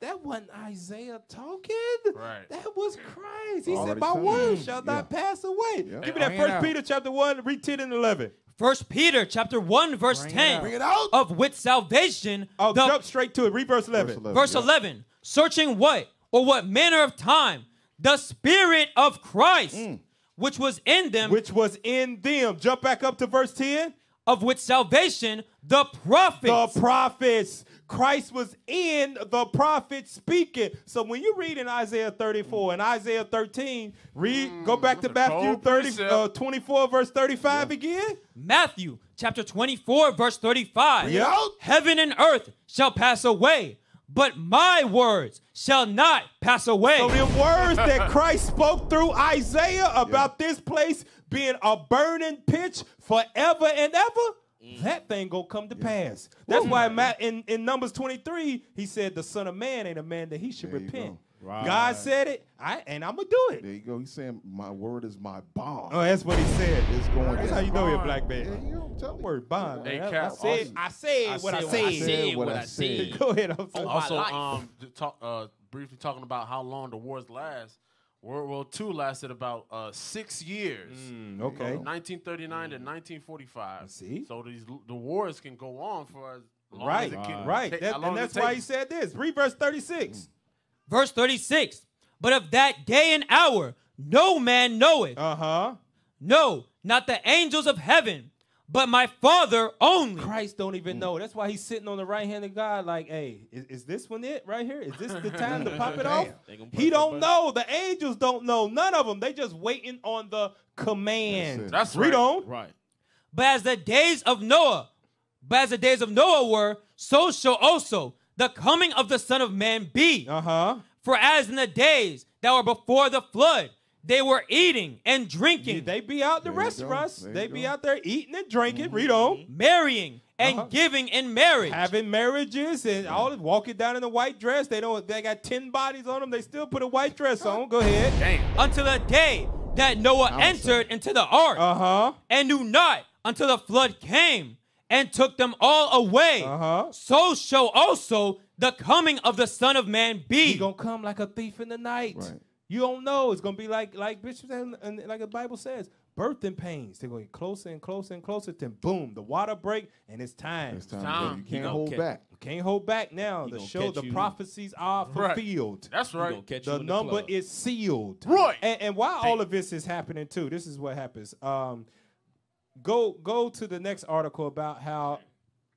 [SPEAKER 4] That wasn't Isaiah talking.
[SPEAKER 11] Right.
[SPEAKER 4] That was Christ. He said, "My
[SPEAKER 1] telling
[SPEAKER 4] word
[SPEAKER 1] you.
[SPEAKER 4] shall
[SPEAKER 1] Yeah.
[SPEAKER 4] not pass away."
[SPEAKER 1] Yeah.
[SPEAKER 4] Give me that First. Peter chapter one, read ten and eleven.
[SPEAKER 7] First Peter chapter 1 verse
[SPEAKER 10] Bring
[SPEAKER 7] 10
[SPEAKER 10] out. Bring
[SPEAKER 12] it out.
[SPEAKER 7] of which salvation
[SPEAKER 4] Oh,
[SPEAKER 7] the
[SPEAKER 4] jump straight to it. Read verse eleven.
[SPEAKER 1] Verse 11.
[SPEAKER 7] verse
[SPEAKER 1] yeah.
[SPEAKER 7] 11 searching what or what manner of time the spirit of Christ mm. which was in them
[SPEAKER 4] Which was in them. Jump back up to verse ten.
[SPEAKER 7] Of which salvation the prophets
[SPEAKER 4] The prophets. Christ was in the prophets speaking. So when you read in Isaiah 34 and Isaiah 13, read, go back to Matthew 30, uh, 24, verse 35 again.
[SPEAKER 7] Matthew chapter 24 verse 35
[SPEAKER 4] Yep.
[SPEAKER 7] heaven and earth shall pass away but my words shall not pass away
[SPEAKER 4] So them words that Christ spoke through Isaiah about this place being a burning pitch forever and ever, that thing gonna come to pass. That's why Matt in, in Numbers 23, he said the Son of Man ain't a man that he should
[SPEAKER 1] There you
[SPEAKER 4] repent.
[SPEAKER 1] go.
[SPEAKER 4] God said it, I and I'm gonna do it.
[SPEAKER 1] There you go. He's saying, "My word is my bond."
[SPEAKER 4] Oh, that's what he said.
[SPEAKER 1] It's going.
[SPEAKER 4] That's how you know you're a
[SPEAKER 11] bond.
[SPEAKER 4] black
[SPEAKER 1] Yeah,
[SPEAKER 4] man.
[SPEAKER 1] you know, I'm telling you.
[SPEAKER 4] Word bond.
[SPEAKER 11] Hey,
[SPEAKER 4] man. I,
[SPEAKER 11] Cap,
[SPEAKER 4] said, I said what I said.
[SPEAKER 1] I said what I said.
[SPEAKER 4] Go ahead. I'm sorry.
[SPEAKER 11] Also, um, talk, uh, briefly talking about how long the wars last. World War II lasted about uh, six years.
[SPEAKER 4] Mm, okay.
[SPEAKER 11] From 1939 to 1945.
[SPEAKER 4] See?
[SPEAKER 11] So these the wars can go on for as long
[SPEAKER 4] Right,
[SPEAKER 11] as it can.
[SPEAKER 4] right.
[SPEAKER 11] take-
[SPEAKER 4] That- and that's why he said this. Read verse 36.
[SPEAKER 7] verse 36 but of that day and hour no man knoweth
[SPEAKER 4] Uh huh.
[SPEAKER 7] no not the angels of heaven but my father only
[SPEAKER 4] Christ don't even know. That's why he's sitting on the right hand of God, like, hey, is, is this one it right here? Is this the time to pop it off? He don't know. The angels don't know. None of them. They just waiting on the command.
[SPEAKER 11] That's
[SPEAKER 4] Read
[SPEAKER 11] right.
[SPEAKER 4] on.
[SPEAKER 6] Right.
[SPEAKER 7] But as the days of Noah, but as the days of Noah were, so shall also the coming of the Son of Man be.
[SPEAKER 4] Uh huh.
[SPEAKER 7] For as in the days that were before the flood, they were eating and drinking,
[SPEAKER 4] They be out in the
[SPEAKER 1] There you go.
[SPEAKER 4] restaurants.
[SPEAKER 1] There
[SPEAKER 4] They be
[SPEAKER 1] go.
[SPEAKER 4] out there eating and drinking. Read on.
[SPEAKER 7] marrying, and
[SPEAKER 4] Uh-huh.
[SPEAKER 7] giving in marriage.
[SPEAKER 4] Having marriages and all this, walking down in a white dress. They don't. They got ten bodies on them. They still put a white dress on. Go ahead.
[SPEAKER 11] Damn.
[SPEAKER 7] until the day that Noah
[SPEAKER 1] I'm
[SPEAKER 7] entered into the ark,
[SPEAKER 4] Uh huh.
[SPEAKER 7] and knew not until the flood came and took them all away.
[SPEAKER 4] Uh huh.
[SPEAKER 7] So shall also the coming of the Son of Man be.
[SPEAKER 4] He gonna come like a thief in the night.
[SPEAKER 1] Right.
[SPEAKER 4] You don't know. It's gonna be like like Bishop said, and, and like the Bible says, birthing pains. They're going to get closer and closer and closer. Then boom, the water break, and it's time.
[SPEAKER 1] It's time.
[SPEAKER 11] Time.
[SPEAKER 1] You can't
[SPEAKER 6] gonna
[SPEAKER 1] hold
[SPEAKER 6] catch-
[SPEAKER 1] back.
[SPEAKER 4] You can't hold back now.
[SPEAKER 6] He
[SPEAKER 4] The show, the
[SPEAKER 6] you.
[SPEAKER 4] prophecies are
[SPEAKER 11] Right.
[SPEAKER 4] fulfilled.
[SPEAKER 11] That's right.
[SPEAKER 6] catch
[SPEAKER 4] The
[SPEAKER 6] you the
[SPEAKER 4] number
[SPEAKER 6] club.
[SPEAKER 4] is sealed.
[SPEAKER 11] Right.
[SPEAKER 4] And, and while all of this is happening too, this is what happens. Um, go go to the next article about how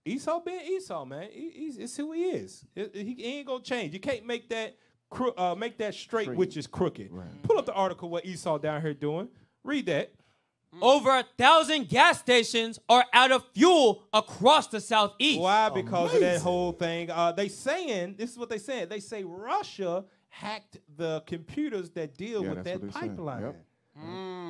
[SPEAKER 4] Esau being Esau, man. He, he's it's who he is. It- he, he ain't gonna change. You can't make that cro- uh, make that straight,
[SPEAKER 1] Straight.
[SPEAKER 4] which is crooked. Pull up the article what Esau down here doing. Read that.
[SPEAKER 7] Over a thousand gas stations are out of fuel across the southeast.
[SPEAKER 4] Why? Because of that whole thing. Uh, they saying this is what they said. They say Russia hacked the computers that deal
[SPEAKER 1] Yeah,
[SPEAKER 4] with that
[SPEAKER 1] pipeline. they saying.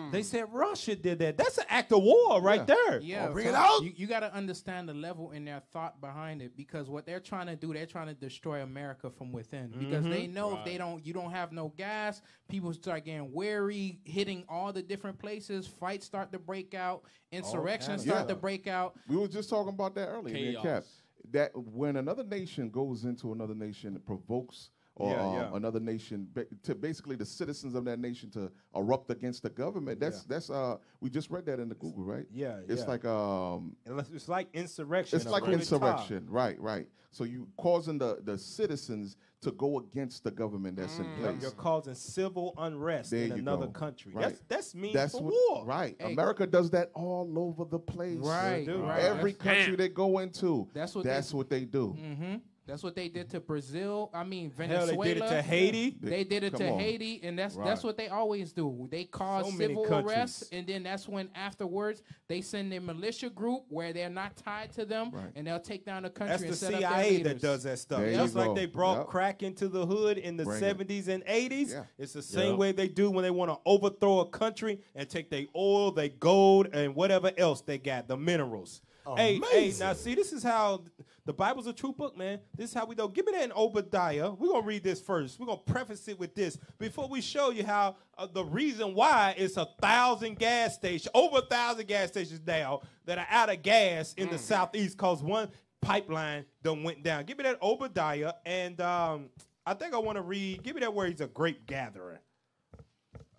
[SPEAKER 4] Pipeline. They mm. said Russia did that. That's an act of war right
[SPEAKER 1] Yeah.
[SPEAKER 4] there.
[SPEAKER 10] Yeah,
[SPEAKER 12] bring
[SPEAKER 10] so
[SPEAKER 12] it out.
[SPEAKER 10] You, you got to understand the level in their thought behind it because what they're trying to do, they're trying to destroy America from within because they mm-hmm. know if they don't, you don't have no gas, people start getting wary, hitting all the different places, fights start to break out, insurrections
[SPEAKER 1] kinda
[SPEAKER 10] start to break out.
[SPEAKER 1] We were just talking about that earlier, me and Cap.
[SPEAKER 6] Chaos.
[SPEAKER 1] That when another nation goes into another nation, it provokes or
[SPEAKER 4] Yeah,
[SPEAKER 1] um,
[SPEAKER 4] yeah.
[SPEAKER 1] another nation ba- to basically the citizens of that nation to erupt against the government. That's that's uh we just read that in the Google, right?
[SPEAKER 4] Yeah,
[SPEAKER 1] It's
[SPEAKER 4] yeah.
[SPEAKER 1] like um
[SPEAKER 4] It's it's like insurrection.
[SPEAKER 1] it's like
[SPEAKER 4] coup d'etat.
[SPEAKER 1] insurrection, right? Right. So you causing the the citizens to go against the government that's in
[SPEAKER 4] You're,
[SPEAKER 1] place.
[SPEAKER 4] you're causing civil unrest
[SPEAKER 1] There
[SPEAKER 4] in another
[SPEAKER 1] go.
[SPEAKER 4] country.
[SPEAKER 1] Right.
[SPEAKER 4] That's that's mean
[SPEAKER 1] That's
[SPEAKER 4] for
[SPEAKER 1] what,
[SPEAKER 4] war.
[SPEAKER 1] right.
[SPEAKER 10] Hey,
[SPEAKER 1] America does that all over the place.
[SPEAKER 10] Right, right.
[SPEAKER 1] Every
[SPEAKER 10] That's-
[SPEAKER 1] country they go into,
[SPEAKER 10] That's what
[SPEAKER 1] that's
[SPEAKER 10] they-
[SPEAKER 1] what they do.
[SPEAKER 10] hmm That's what they did to Brazil. I mean
[SPEAKER 4] Hell,
[SPEAKER 10] Venezuela.
[SPEAKER 4] they did it to Haiti.
[SPEAKER 10] They did it
[SPEAKER 1] Come
[SPEAKER 10] to
[SPEAKER 1] on.
[SPEAKER 10] Haiti, and that's
[SPEAKER 1] Right.
[SPEAKER 10] that's what they always do. They cause
[SPEAKER 4] So
[SPEAKER 10] civil
[SPEAKER 4] countries.
[SPEAKER 10] arrests, and then that's when afterwards they send a militia group where they're not tied to them,
[SPEAKER 1] Right.
[SPEAKER 10] and they'll take down the country.
[SPEAKER 4] That's
[SPEAKER 10] and
[SPEAKER 4] the
[SPEAKER 10] set up
[SPEAKER 4] CIA that does that stuff.
[SPEAKER 1] There you
[SPEAKER 4] Just like
[SPEAKER 1] go.
[SPEAKER 4] they brought
[SPEAKER 1] Yep.
[SPEAKER 4] crack into the hood in the
[SPEAKER 1] Bring it.
[SPEAKER 4] 70s and 80s.
[SPEAKER 1] Yeah.
[SPEAKER 4] It's the same
[SPEAKER 6] Yep.
[SPEAKER 4] way they do when they want to overthrow a country and take their oil, their gold, and whatever else they got, the minerals. Hey, hey, now see, this is how The Bible's a true book, man. This is how we know. Give me that in Obadiah. We're gonna read this first. We're gonna preface it with this before we show you how uh, the reason why it's a thousand gas stations, over a thousand gas stations now that are out of gas in the southeast, cause one pipeline done went down. Give me that Obadiah, and um, I think I want to read. Give me that where he's a grape gatherer.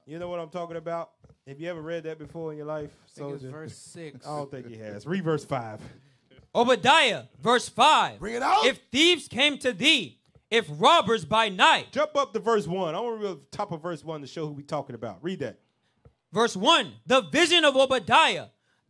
[SPEAKER 4] You know what I'm talking about? Have you ever read that before in your life?
[SPEAKER 10] I think it's
[SPEAKER 4] soldier?
[SPEAKER 10] verse six.
[SPEAKER 4] I don't think he has. Read verse five.
[SPEAKER 7] Obadiah, verse 5.
[SPEAKER 4] Bring it out.
[SPEAKER 7] If thieves came to thee, if robbers by night.
[SPEAKER 4] Jump up to verse one. I want to read the top of verse one to show who we're talking about. Read that.
[SPEAKER 7] Verse 1 The vision of Obadiah.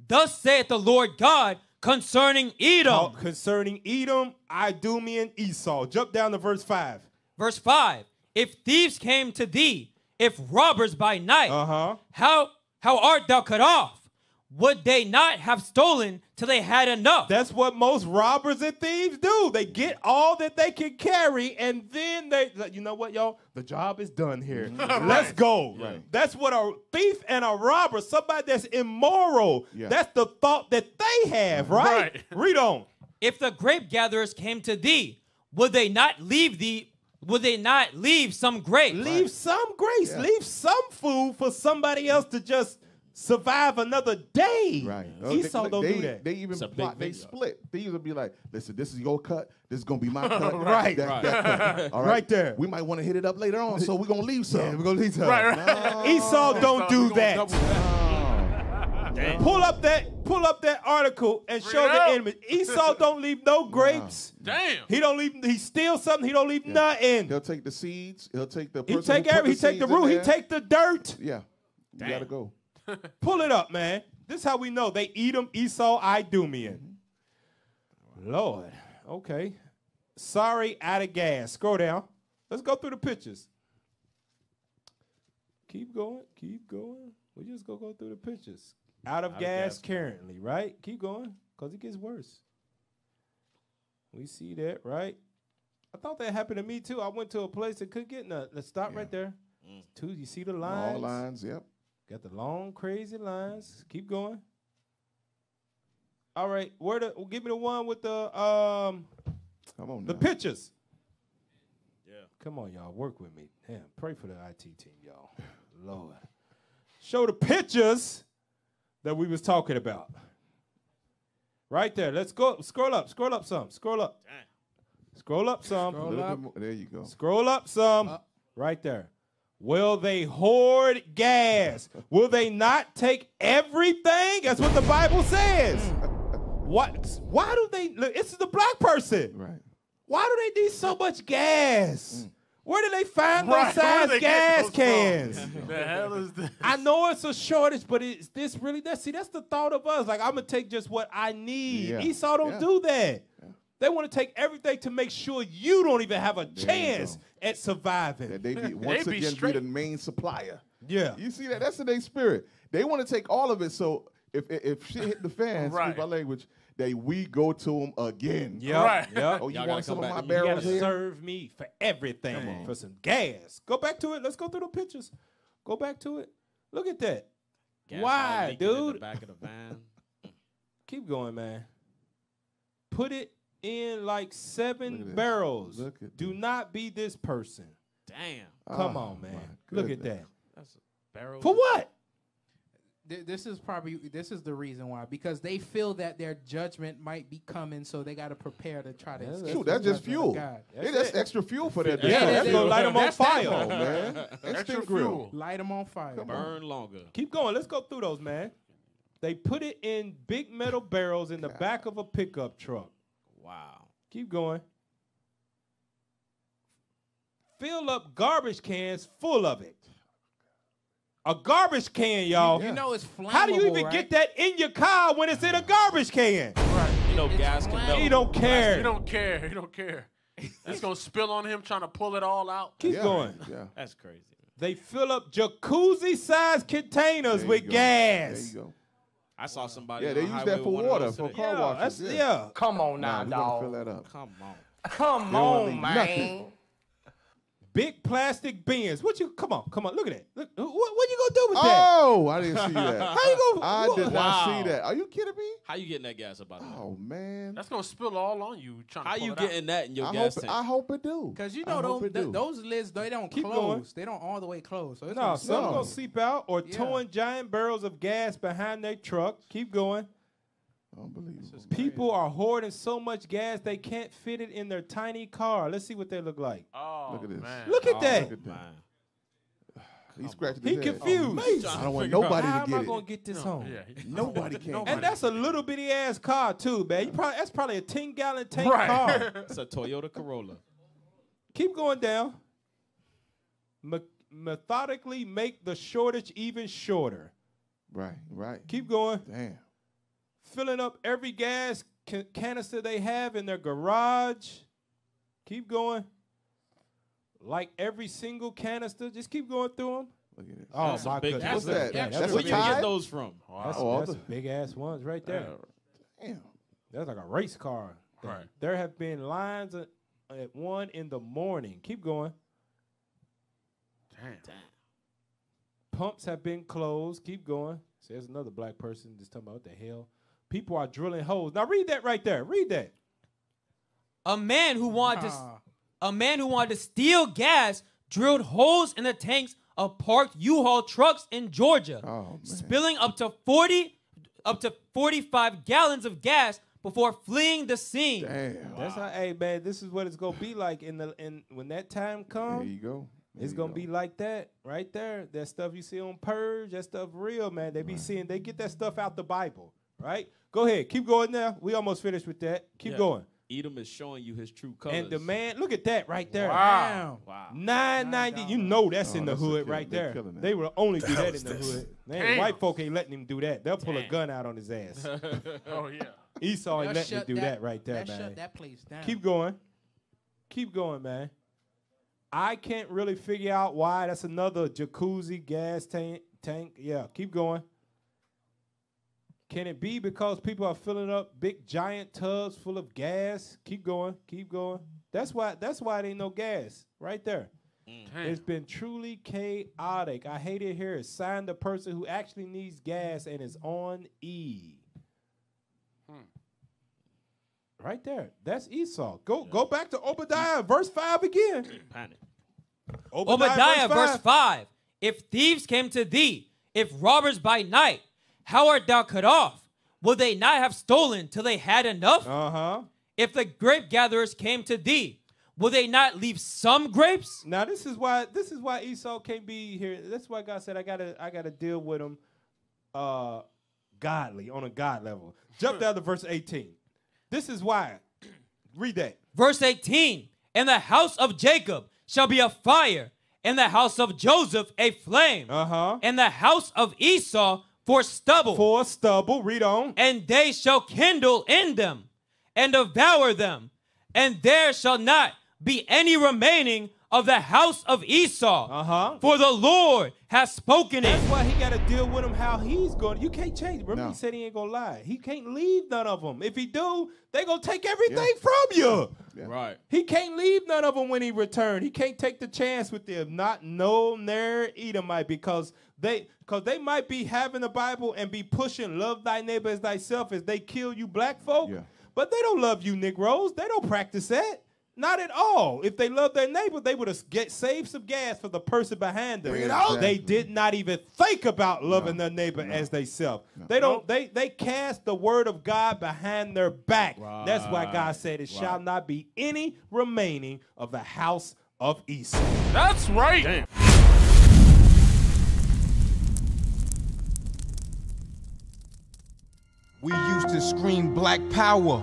[SPEAKER 7] Thus saith the Lord God concerning Edom.
[SPEAKER 4] Oh, concerning Edom, Idumean, Esau. Jump down to verse five.
[SPEAKER 7] Verse 5 If thieves came to thee, if robbers by night,
[SPEAKER 4] uh-huh.
[SPEAKER 7] how, how art thou cut off? Would they not have stolen till they had enough?
[SPEAKER 4] That's what most robbers and thieves do. They get all that they can carry, and then they, you know what, y'all? The job is done here. Let's go.
[SPEAKER 1] Right.
[SPEAKER 4] That's what a thief and a robber, somebody that's immoral,
[SPEAKER 1] Yeah.
[SPEAKER 4] that's the thought that they have, right?
[SPEAKER 11] Right.
[SPEAKER 4] Read on.
[SPEAKER 7] If the grape gatherers came to thee, would they not leave thee? Would they not leave some grapes?
[SPEAKER 4] Leave some grace.
[SPEAKER 1] Yeah.
[SPEAKER 4] Leave some food for somebody else to just survive another day.
[SPEAKER 1] Right.
[SPEAKER 4] Esau
[SPEAKER 1] they,
[SPEAKER 4] don't
[SPEAKER 1] they,
[SPEAKER 4] do that.
[SPEAKER 1] They even
[SPEAKER 6] It's a big
[SPEAKER 1] plot, they split. They usually be like, listen, this is your cut. This is gonna be my cut.
[SPEAKER 4] Right.
[SPEAKER 1] That-
[SPEAKER 6] Right.
[SPEAKER 1] that cut. All
[SPEAKER 4] Right there.
[SPEAKER 1] We might want to hit it up later on, so we're gonna leave some.
[SPEAKER 4] yeah, we're gonna leave some.
[SPEAKER 11] Right, right.
[SPEAKER 4] Esau don't do
[SPEAKER 11] We
[SPEAKER 4] that.
[SPEAKER 11] double that.
[SPEAKER 4] Pull up that pull up that article and
[SPEAKER 11] Bring
[SPEAKER 4] show the
[SPEAKER 11] out.
[SPEAKER 4] enemy. Esau don't leave no grapes.
[SPEAKER 11] Damn.
[SPEAKER 4] He don't leave. He steals something. He don't leave nothing.
[SPEAKER 1] He'll take the seeds. He'll take the.
[SPEAKER 4] He take every. He take the root. He take the dirt.
[SPEAKER 1] Yeah. You gotta go.
[SPEAKER 4] Pull it up, man. This is how we know they eat them. Esau, Idumean. Lord. Okay. Sorry, out of gas. Scroll down. Let's go through the pictures. Keep going. Keep going. We just go go through the pictures. Out of
[SPEAKER 6] Out of
[SPEAKER 4] gas
[SPEAKER 6] gas.
[SPEAKER 4] currently, right? Keep going, cause it gets worse. We see that, right? I thought that happened to me too. I went to a place that couldn't get nothing. Let's stop
[SPEAKER 1] Yeah.
[SPEAKER 4] right there. Mm. Two, you see the lines?
[SPEAKER 1] All lines. Yep.
[SPEAKER 4] Got the long, crazy lines. Keep going. All right, where the? Give me the one with the um
[SPEAKER 1] Come on.
[SPEAKER 4] the
[SPEAKER 1] now.
[SPEAKER 4] pictures.
[SPEAKER 6] Yeah.
[SPEAKER 4] Come on, y'all, work with me. Damn, pray for the IT team, y'all. Lord, show the pictures that we was talking about. Right there. Let's go. Scroll up. Scroll up some. Scroll up. Scroll up some.
[SPEAKER 1] A little bit more- There you go.
[SPEAKER 4] Scroll up some. Right there. Will they hoard gas? Will they not take everything? That's what the Bible says. what? Why do they? Look, this is the black person.
[SPEAKER 1] Right.
[SPEAKER 4] Why do they need so much gas? Mm. Where do they find
[SPEAKER 11] Right,
[SPEAKER 4] those size
[SPEAKER 11] they
[SPEAKER 4] gas
[SPEAKER 11] those
[SPEAKER 4] cans?
[SPEAKER 11] The hell is this?
[SPEAKER 4] I know it's a shortage, but is this really that? See, that's the thought of us. Like I'm gonna take just what I need.
[SPEAKER 1] Yeah.
[SPEAKER 4] Esau don't
[SPEAKER 1] Yeah.
[SPEAKER 4] do that. They want to take everything to make sure you don't even have a
[SPEAKER 1] you
[SPEAKER 4] chance at surviving.
[SPEAKER 1] That they be once
[SPEAKER 11] be
[SPEAKER 1] again
[SPEAKER 11] straight.
[SPEAKER 1] be the main supplier.
[SPEAKER 4] Yeah.
[SPEAKER 1] You see that? That's in their spirit. They want to take all of it. So if if, if shit hit the fan,
[SPEAKER 11] Right.
[SPEAKER 1] excuse my language, that we go to them again.
[SPEAKER 4] Yeah.
[SPEAKER 11] Right.
[SPEAKER 4] yep.
[SPEAKER 1] Oh, you
[SPEAKER 6] Y'all
[SPEAKER 1] want
[SPEAKER 6] gotta
[SPEAKER 1] some
[SPEAKER 6] come
[SPEAKER 1] of
[SPEAKER 6] back.
[SPEAKER 1] my
[SPEAKER 6] You
[SPEAKER 1] barrels
[SPEAKER 4] gotta
[SPEAKER 1] here?
[SPEAKER 4] serve me for everything, for some gas. Go back to it. Let's go through the pictures. Go back to it. Look at that.
[SPEAKER 6] Gas
[SPEAKER 4] Why,
[SPEAKER 6] all in
[SPEAKER 4] dude?
[SPEAKER 6] the back of the van.
[SPEAKER 4] Keep going, man. Put it in like seven
[SPEAKER 1] at this.
[SPEAKER 4] barrels.
[SPEAKER 1] Look at
[SPEAKER 4] Do not be this person.
[SPEAKER 6] Damn.
[SPEAKER 4] Come
[SPEAKER 1] Oh,
[SPEAKER 4] on, man. Look at that.
[SPEAKER 6] That's a barrel.
[SPEAKER 4] For what?
[SPEAKER 10] This is probably this is the reason why because they feel that their judgment might be coming, so they got to prepare to try to.
[SPEAKER 4] Yeah,
[SPEAKER 10] escape
[SPEAKER 1] Shoot, that's just fuel.
[SPEAKER 10] God.
[SPEAKER 1] That's, that's extra fuel for that.
[SPEAKER 4] Yeah,
[SPEAKER 1] damn
[SPEAKER 4] that's
[SPEAKER 10] it
[SPEAKER 4] gonna
[SPEAKER 10] is.
[SPEAKER 4] light them on
[SPEAKER 10] That's
[SPEAKER 4] fire.
[SPEAKER 1] Man.
[SPEAKER 11] Extra
[SPEAKER 1] grill.
[SPEAKER 11] fuel.
[SPEAKER 10] Light them on fire.
[SPEAKER 1] Come on.
[SPEAKER 6] Burn longer.
[SPEAKER 4] Keep going. Let's go through those, man. They put it in big metal barrels in the back of a pickup truck.
[SPEAKER 6] Wow.
[SPEAKER 4] Keep going. Fill up garbage cans full of it. A garbage can, y'all.
[SPEAKER 10] You know it's flammable.
[SPEAKER 4] How do you even
[SPEAKER 10] right?
[SPEAKER 4] get that in your car when it's in a garbage can?
[SPEAKER 6] You know
[SPEAKER 10] It's
[SPEAKER 6] gas can melt.
[SPEAKER 4] He don't care.
[SPEAKER 11] He don't care. He don't care. That's gonna spill on him trying to pull it all out.
[SPEAKER 4] Keep
[SPEAKER 1] Yeah,
[SPEAKER 4] going.
[SPEAKER 1] Yeah.
[SPEAKER 6] That's crazy.
[SPEAKER 4] They fill up jacuzzi-sized containers
[SPEAKER 1] There you
[SPEAKER 4] with
[SPEAKER 1] go.
[SPEAKER 4] gas.
[SPEAKER 1] There you go.
[SPEAKER 6] I saw somebody.
[SPEAKER 1] Yeah, they use that for water, for car
[SPEAKER 4] Yeah,
[SPEAKER 1] washes. Yeah.
[SPEAKER 4] yeah.
[SPEAKER 12] Come on now,
[SPEAKER 1] we gonna
[SPEAKER 12] dog.
[SPEAKER 1] fill that up.
[SPEAKER 6] Come on.
[SPEAKER 12] Come on,
[SPEAKER 1] need
[SPEAKER 12] man.
[SPEAKER 1] Nothing.
[SPEAKER 4] big plastic bins. What you? Come on, come on. Look at that. Look, what, what you gonna do with that?
[SPEAKER 1] Oh, I didn't see that.
[SPEAKER 4] How you gonna?
[SPEAKER 1] I
[SPEAKER 4] what-
[SPEAKER 1] did not
[SPEAKER 6] Wow.
[SPEAKER 1] see that. Are you kidding me?
[SPEAKER 6] How you getting that gas up out of there?
[SPEAKER 1] Oh man.
[SPEAKER 11] That's gonna spill all on you. Trying to
[SPEAKER 6] How
[SPEAKER 11] pull
[SPEAKER 6] you
[SPEAKER 11] it out.
[SPEAKER 6] getting that in your
[SPEAKER 1] I
[SPEAKER 6] gas
[SPEAKER 1] hope,
[SPEAKER 6] tank?
[SPEAKER 1] I hope it do.
[SPEAKER 10] Cause you
[SPEAKER 1] I
[SPEAKER 10] know
[SPEAKER 1] hope
[SPEAKER 10] those,
[SPEAKER 1] it do.
[SPEAKER 10] those lids they don't
[SPEAKER 4] Keep
[SPEAKER 10] close.
[SPEAKER 4] going.
[SPEAKER 10] They don't all the way close. So it's
[SPEAKER 4] No,
[SPEAKER 10] gonna
[SPEAKER 4] some
[SPEAKER 10] spill.
[SPEAKER 4] gonna seep out or
[SPEAKER 10] Yeah.
[SPEAKER 4] towing giant barrels of gas behind their truck. Keep going.
[SPEAKER 1] Unbelievable.
[SPEAKER 4] People are hoarding so much gas they can't fit it in their tiny car. Let's see what they look like.
[SPEAKER 11] Oh,
[SPEAKER 1] Look at this.
[SPEAKER 11] man.
[SPEAKER 4] Look at
[SPEAKER 6] Oh,
[SPEAKER 4] that.
[SPEAKER 1] Look at that.
[SPEAKER 6] Man.
[SPEAKER 1] He's scratching
[SPEAKER 4] He
[SPEAKER 1] his head.
[SPEAKER 4] confused.
[SPEAKER 1] I don't want nobody
[SPEAKER 4] How
[SPEAKER 1] to
[SPEAKER 4] am
[SPEAKER 1] get
[SPEAKER 4] I
[SPEAKER 1] it.
[SPEAKER 4] gonna get this home?
[SPEAKER 11] Yeah.
[SPEAKER 1] Nobody can.
[SPEAKER 4] And that's a little bitty ass car too, man. You probably that's probably a ten gallon tank
[SPEAKER 11] Right.
[SPEAKER 4] car.
[SPEAKER 6] It's a Toyota Corolla.
[SPEAKER 4] Keep going down. Me- methodically make the shortage even shorter.
[SPEAKER 1] Right, right.
[SPEAKER 4] Keep going.
[SPEAKER 1] Damn.
[SPEAKER 4] Filling up every gas ca- canister they have in their garage. Keep going. Like every single canister, just keep going through them.
[SPEAKER 1] Look at this.
[SPEAKER 4] Oh
[SPEAKER 6] That's a
[SPEAKER 4] my
[SPEAKER 6] big-
[SPEAKER 4] goodness!
[SPEAKER 1] What's
[SPEAKER 4] Look at
[SPEAKER 1] that?
[SPEAKER 4] That's,
[SPEAKER 1] That's
[SPEAKER 6] Where
[SPEAKER 1] a
[SPEAKER 6] you
[SPEAKER 1] Tide?
[SPEAKER 6] get those from?
[SPEAKER 4] that's,
[SPEAKER 1] Oh,
[SPEAKER 4] that's
[SPEAKER 1] other-
[SPEAKER 4] big ass ones right there.
[SPEAKER 1] Damn.
[SPEAKER 4] That's like a race car.
[SPEAKER 11] Right.
[SPEAKER 4] There have been lines at, at one in the morning. Keep going.
[SPEAKER 11] Damn.
[SPEAKER 4] Pumps have been closed. Keep going. So there's another black person just talking about what the hell. People are drilling holes. Now read that right there. Read that.
[SPEAKER 7] A man who wanted to a man who wanted to steal gas drilled holes in the tanks of parked U-Haul trucks in Georgia,
[SPEAKER 1] Oh, man.
[SPEAKER 7] spilling up to 40 up to 45 gallons of gas before fleeing the scene.
[SPEAKER 1] Damn.
[SPEAKER 4] That's how. Hey man, this is what it's gonna be like in the in when that time comes.
[SPEAKER 1] There
[SPEAKER 4] comes.
[SPEAKER 1] you go. There
[SPEAKER 4] It's
[SPEAKER 1] you
[SPEAKER 4] gonna
[SPEAKER 1] go.
[SPEAKER 4] be like that right there. That stuff you see on Purge, that stuff real, man. They be seeing, they get that stuff out the Bible, right? Go ahead, keep going now. We almost finished with that. Keep
[SPEAKER 6] Yeah.
[SPEAKER 4] going.
[SPEAKER 6] Edom is showing you his true colors.
[SPEAKER 4] And the man, look at that right there.
[SPEAKER 11] Wow.
[SPEAKER 6] Wow.
[SPEAKER 4] Nine ninety. You know that's
[SPEAKER 1] Oh,
[SPEAKER 4] in the
[SPEAKER 1] that's
[SPEAKER 4] hood right there.
[SPEAKER 1] killing.
[SPEAKER 4] They will only do that in the hood. Man,
[SPEAKER 11] Damn.
[SPEAKER 4] white folk ain't letting him do that. They'll pull a gun out on his ass.
[SPEAKER 11] Oh yeah.
[SPEAKER 4] Esau ain't letting him
[SPEAKER 10] shut
[SPEAKER 4] do that, right there,
[SPEAKER 10] that
[SPEAKER 4] man.
[SPEAKER 10] Shut that place down.
[SPEAKER 4] Keep going. Keep going, man. I can't really figure out why. That's another jacuzzi gas tank. Tank. Yeah, keep going. Can it be because people are filling up big giant tubs full of gas? Keep going. Keep going. That's why. That's why it ain't no gas right there. Mm.
[SPEAKER 11] Damn.
[SPEAKER 4] It's been truly chaotic. I hate it here. Sign the person who actually needs gas and is on E. Hmm. Right there. That's Esau. Go go back to Obadiah, verse 5 again.
[SPEAKER 6] Panic.
[SPEAKER 7] Obadiah, verse 5. If thieves came to thee, if robbers by night, how art thou cut off? Will they not have stolen till they had enough?
[SPEAKER 4] Uh-huh.
[SPEAKER 7] If the grape gatherers came to thee, will they not leave some grapes?
[SPEAKER 4] Now this is why this is why Esau can't be here. That's why God said I gotta I gotta deal with him uh godly on a God level. Jump down to verse 18. This is why. Read that.
[SPEAKER 7] Verse 18 And the house of Jacob shall be a fire, and the house of Joseph a flame,
[SPEAKER 4] Uh-huh.
[SPEAKER 7] and the house of Esau for stubble.
[SPEAKER 4] For stubble. Read on.
[SPEAKER 7] and they shall kindle in them and devour them, and there shall not be any remaining of the house of Esau.
[SPEAKER 4] Uh-huh.
[SPEAKER 7] For the Lord has spoken it.
[SPEAKER 4] That's why he got to deal with him how he's going. You can't change. Remember,
[SPEAKER 1] No.
[SPEAKER 4] he said he ain't gonna lie. He can't leave none of them. If he do, they gonna take everything
[SPEAKER 1] Yeah.
[SPEAKER 4] from you.
[SPEAKER 1] Yeah.
[SPEAKER 6] Right.
[SPEAKER 4] He can't leave none of them when he return. He can't take the chance with them. Not no near Edomite because they because they might be having the Bible and be pushing love thy neighbor as thyself as they kill you black folk.
[SPEAKER 1] Yeah.
[SPEAKER 4] But they don't love you Negroes. They don't practice that. Not at all. If they love their neighbor, they would have get saved some gas for the person behind them.
[SPEAKER 1] Bring it.
[SPEAKER 4] They did not even think about loving their neighbor as they self. They don't. They they cast the word of God behind their back. That's why God said, "It shall not be any remaining of the house of Esau."
[SPEAKER 11] That's right.
[SPEAKER 12] We used to scream black power